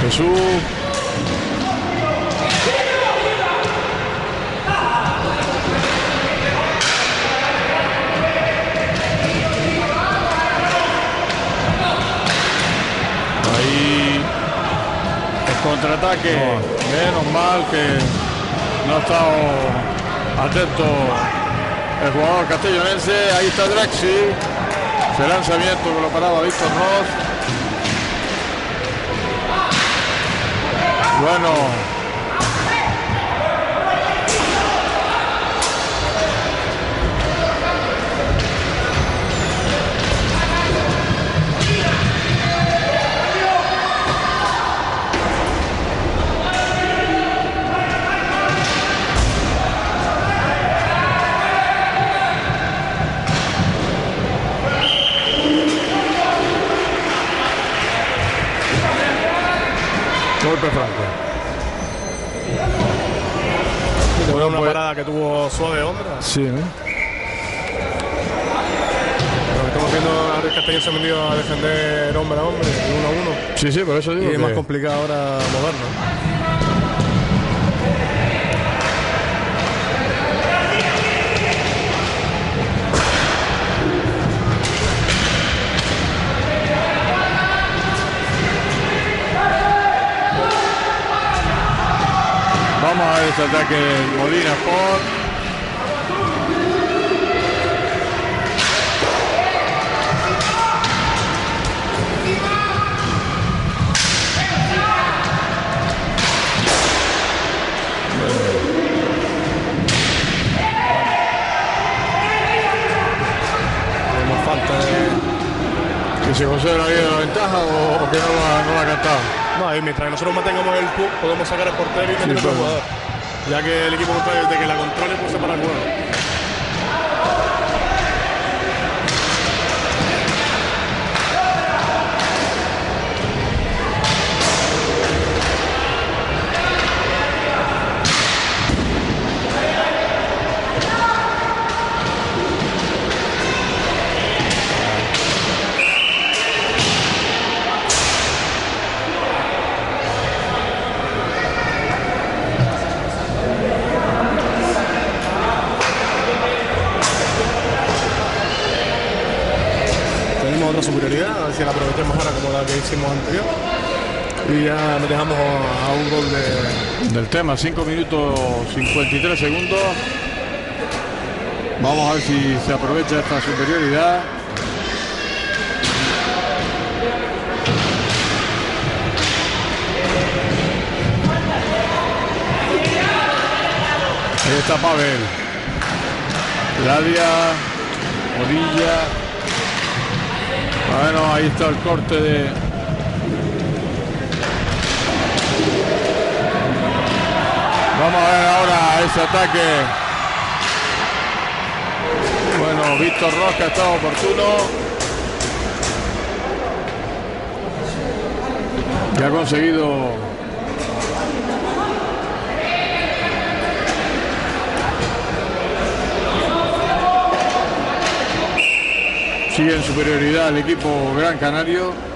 Speaker 1: Jesús. Ahí el contraataque. Menos mal que no estado atento el jugador castellonense. Ahí está Draxi. Ese lanzamiento que lo paraba Víctor Ross. Bueno. Golpe franco.
Speaker 2: Fue una
Speaker 1: pues-
Speaker 2: parada que tuvo suave Ondra.
Speaker 1: Sí.
Speaker 2: Lo que estamos viendo el Castellón se ha venido a defender hombre a hombre, uno a uno.
Speaker 1: Sí, sí, por eso
Speaker 2: Y
Speaker 1: digo
Speaker 2: es
Speaker 1: que-
Speaker 2: más complicado ahora moverlo.
Speaker 1: Vamos a ver este ataque de Molina Sport.
Speaker 2: Tenemos falta de.
Speaker 1: Que si José no había la ventaja o, que no la, no la.
Speaker 2: No, y mientras nosotros mantengamos el puck, podemos sacar al portero y tener
Speaker 1: Sí, claro.
Speaker 2: jugador. Ya que el equipo contrario, de que la controle, pues se para el juego. Tenemos otra superioridad, a ver si la aprovechamos ahora como la que anterior. Y ya nos dejamos a un gol de.
Speaker 1: Del tema, 5 minutos 53 segundos. Vamos a ver si se aprovecha esta superioridad. Ahí está Pavel. Ladia, Orilla. Bueno, ahí está el corte de, Vamos a ver ahora ese ataque. Bueno, Víctor Roca está oportuno. Que ha conseguido Sigue en superioridad el equipo Gran Canario.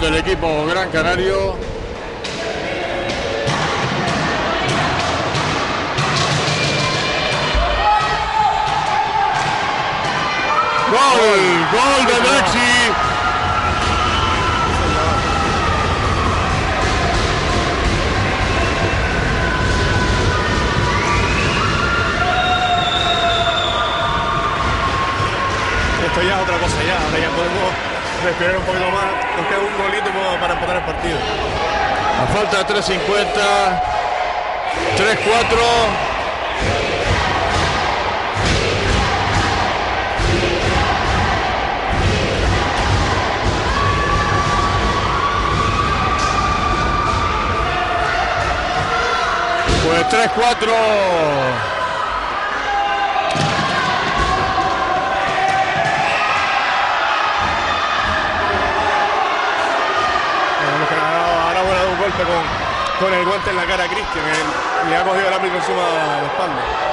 Speaker 1: Del equipo Gran Canario. 3-4.
Speaker 2: con, el guante en la cara a Cristian. Le ha cogido el árbitro encima de la espalda.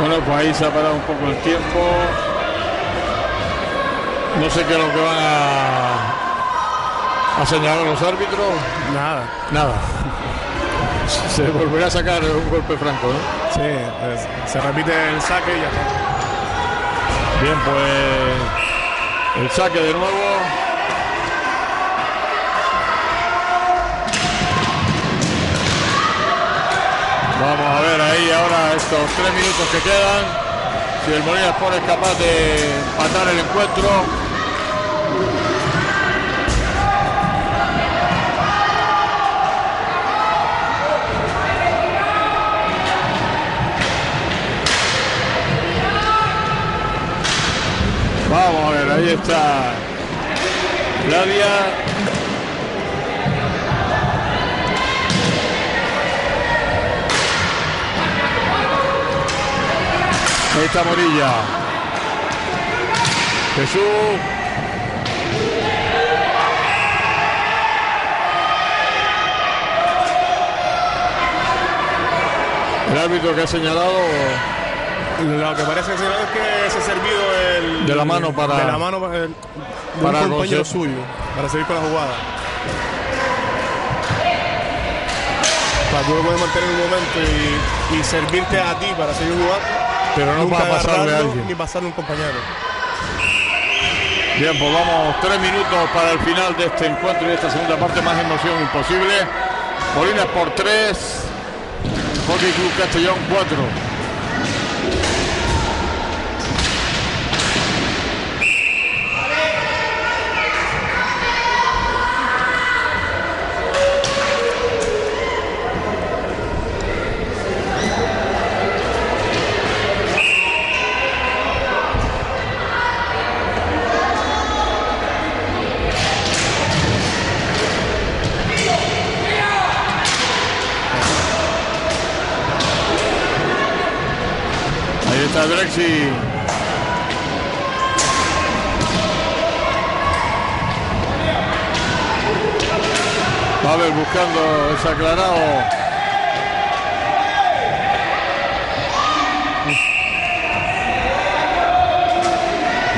Speaker 1: Bueno, pues ahí se ha parado un poco el tiempo. No sé qué es lo que van a, señalar los árbitros.
Speaker 2: Nada.
Speaker 1: Nada. [laughs] Se volverá a sacar un golpe franco, ¿no?
Speaker 2: Sí, pues, se repite el saque y ya está.
Speaker 1: Bien, pues el saque de nuevo. Vamos a ver ahí ahora estos tres minutos que quedan. Si el Molina Sport es capaz de empatar el encuentro. Vamos a ver, ahí está Claudia Ahí está Morilla. Jesús. El árbitro que ha señalado
Speaker 2: Lo que parece que se señalado es que se ha servido el,
Speaker 1: De la mano para-
Speaker 2: de la mano para, el- de
Speaker 1: para
Speaker 2: un compañero
Speaker 1: conseguir-
Speaker 2: suyo para seguir con la jugada. Para tú poder mantener un momento y, y servirte a ti para seguir jugando.
Speaker 1: Pero no para pasarle a alguien.
Speaker 2: Ni pasarle a un compañero.
Speaker 1: Bien, pues vamos, tres minutos para el final de este encuentro y de esta segunda parte, más emoción imposible. Molinas por tres, Hockey Club Castellón cuatro. Ahí está Drexy. Pavel buscando ese aclarado.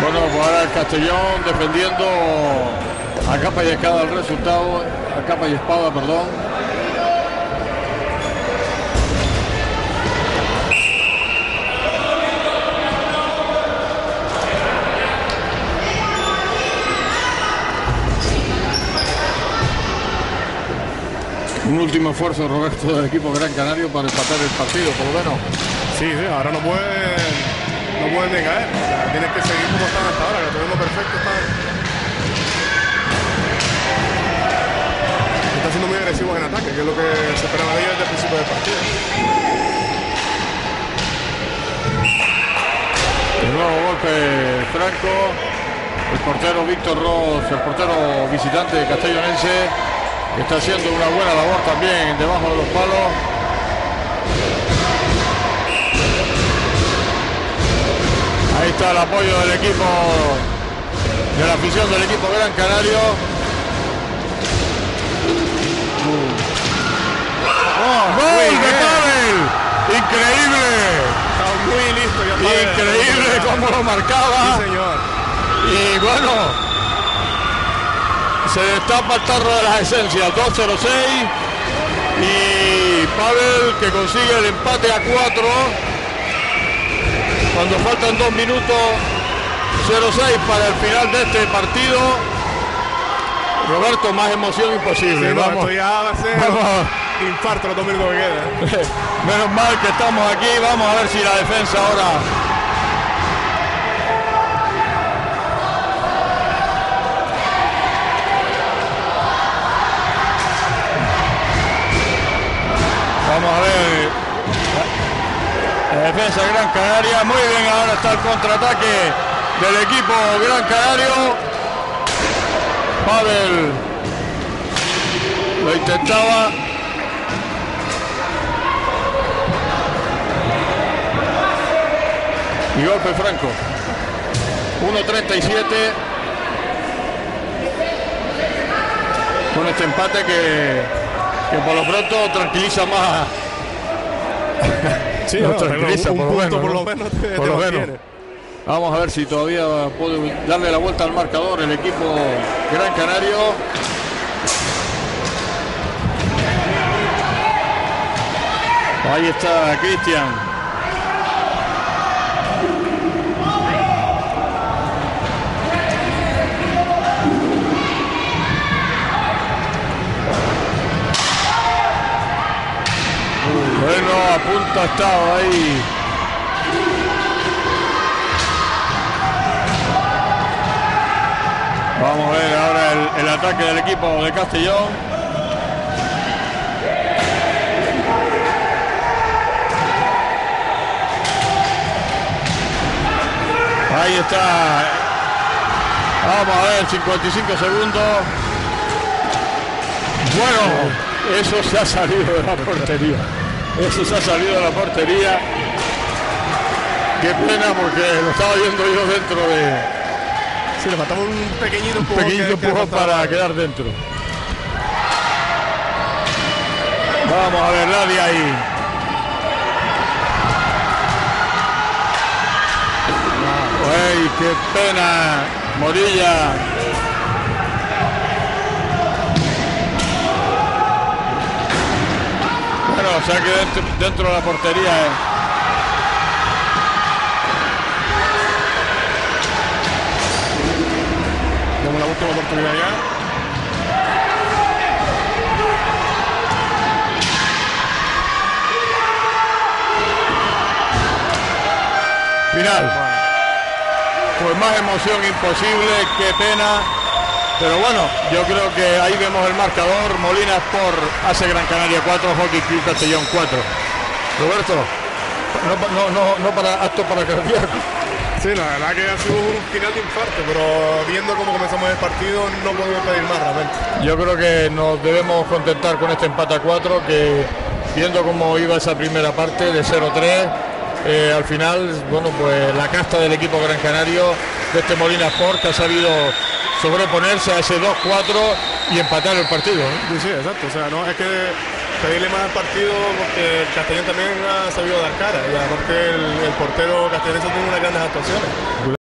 Speaker 1: Bueno, pues ahora el Castellón defendiendo a capa y espada el resultado, a capa y espada, perdón. Un último esfuerzo, Roberto, del equipo Gran Canario para empatar el partido, por lo menos.
Speaker 2: Sí, sí, ahora no pueden, no pueden decaer. O sea, tienes que seguir como están hasta ahora, que lo tenemos perfecto. Está, siendo muy agresivos en ataque, que es lo que se esperaba de ellos desde el principio del partido.
Speaker 1: De nuevo golpe franco. El portero Víctor Ross, el portero visitante Castellonense, que está haciendo una buena labor también debajo de los palos. Ahí está el apoyo del equipo, de la afición del equipo Gran Canario. ¡Oh, gol de Pavel! ¡Increíble!
Speaker 2: Está muy listo ya
Speaker 1: Increíble cómo lo marcaba.
Speaker 2: Sí, señor.
Speaker 1: Y bueno, se destapa el tarro de las esencias, 2-0-6. Y Pavel que consigue el empate a 4. Cuando faltan dos minutos, 0-6 para el final de este partido. Roberto, más emoción imposible.
Speaker 2: Sí,
Speaker 1: vamos,
Speaker 2: esto ya va a ser
Speaker 1: vamos.
Speaker 2: infarto los dos minutos que quedan. [laughs]
Speaker 1: Menos mal que estamos aquí. Vamos a ver si la defensa ahora Vamos a ver. La defensa de Gran Canaria. Muy bien, ahora está el contraataque del equipo Gran Canario. Pavel lo intentaba. Y golpe franco. 1.37. Con este empate que, que por lo pronto tranquiliza más. [laughs]
Speaker 2: Sí, no,
Speaker 1: tranquiliza,
Speaker 2: un
Speaker 1: por lo
Speaker 2: punto
Speaker 1: menos,
Speaker 2: por lo menos te,
Speaker 1: Por
Speaker 2: te
Speaker 1: lo menos. Vamos a ver si todavía puede darle la vuelta al marcador el equipo Gran Canario. Ahí está Cristian. Bueno, a punto estado ahí. Vamos a ver ahora el, el ataque del equipo de Castellón. Ahí está. Vamos a ver, 55 segundos. Bueno, eso se ha salido de la portería. Eso se ha salido de la portería. Qué pena porque lo estaba viendo yo dentro de.
Speaker 2: Sí, le faltaba un pequeñito
Speaker 1: Un
Speaker 2: empujón.
Speaker 1: pequeñito
Speaker 2: que-
Speaker 1: empujón para quedar dentro. Vamos a ver, nadie ahí. ¡Ay, qué pena! Morilla. Bueno, o sea que dentro, dentro de la portería. eh.
Speaker 2: La última oportunidad ya.
Speaker 1: Final. Pues más emoción imposible, qué pena. Pero bueno, yo creo que ahí vemos el marcador. Molina por hace Gran Canaria 4, Hockey Club Castellón 4. Roberto, no, no, no, no para acto para cardíaco.
Speaker 2: Sí, la verdad que ha sido un final de infarto, pero viendo cómo comenzamos el partido no podemos pedir más realmente.
Speaker 1: Yo creo que nos debemos contentar con este empate a 4, que viendo cómo iba esa primera parte de 0-3, eh, al final, bueno, pues la casta del equipo Gran Canario de este Molina Sport que ha sabido sobreponerse a ese 2-4 y empatar el partido. ¿no?
Speaker 2: Sí, sí, exacto. O sea, no es que pedirle más al partido porque el Castellón también ha sabido dar cara y aparte el, el portero castellonense tiene unas grandes actuaciones.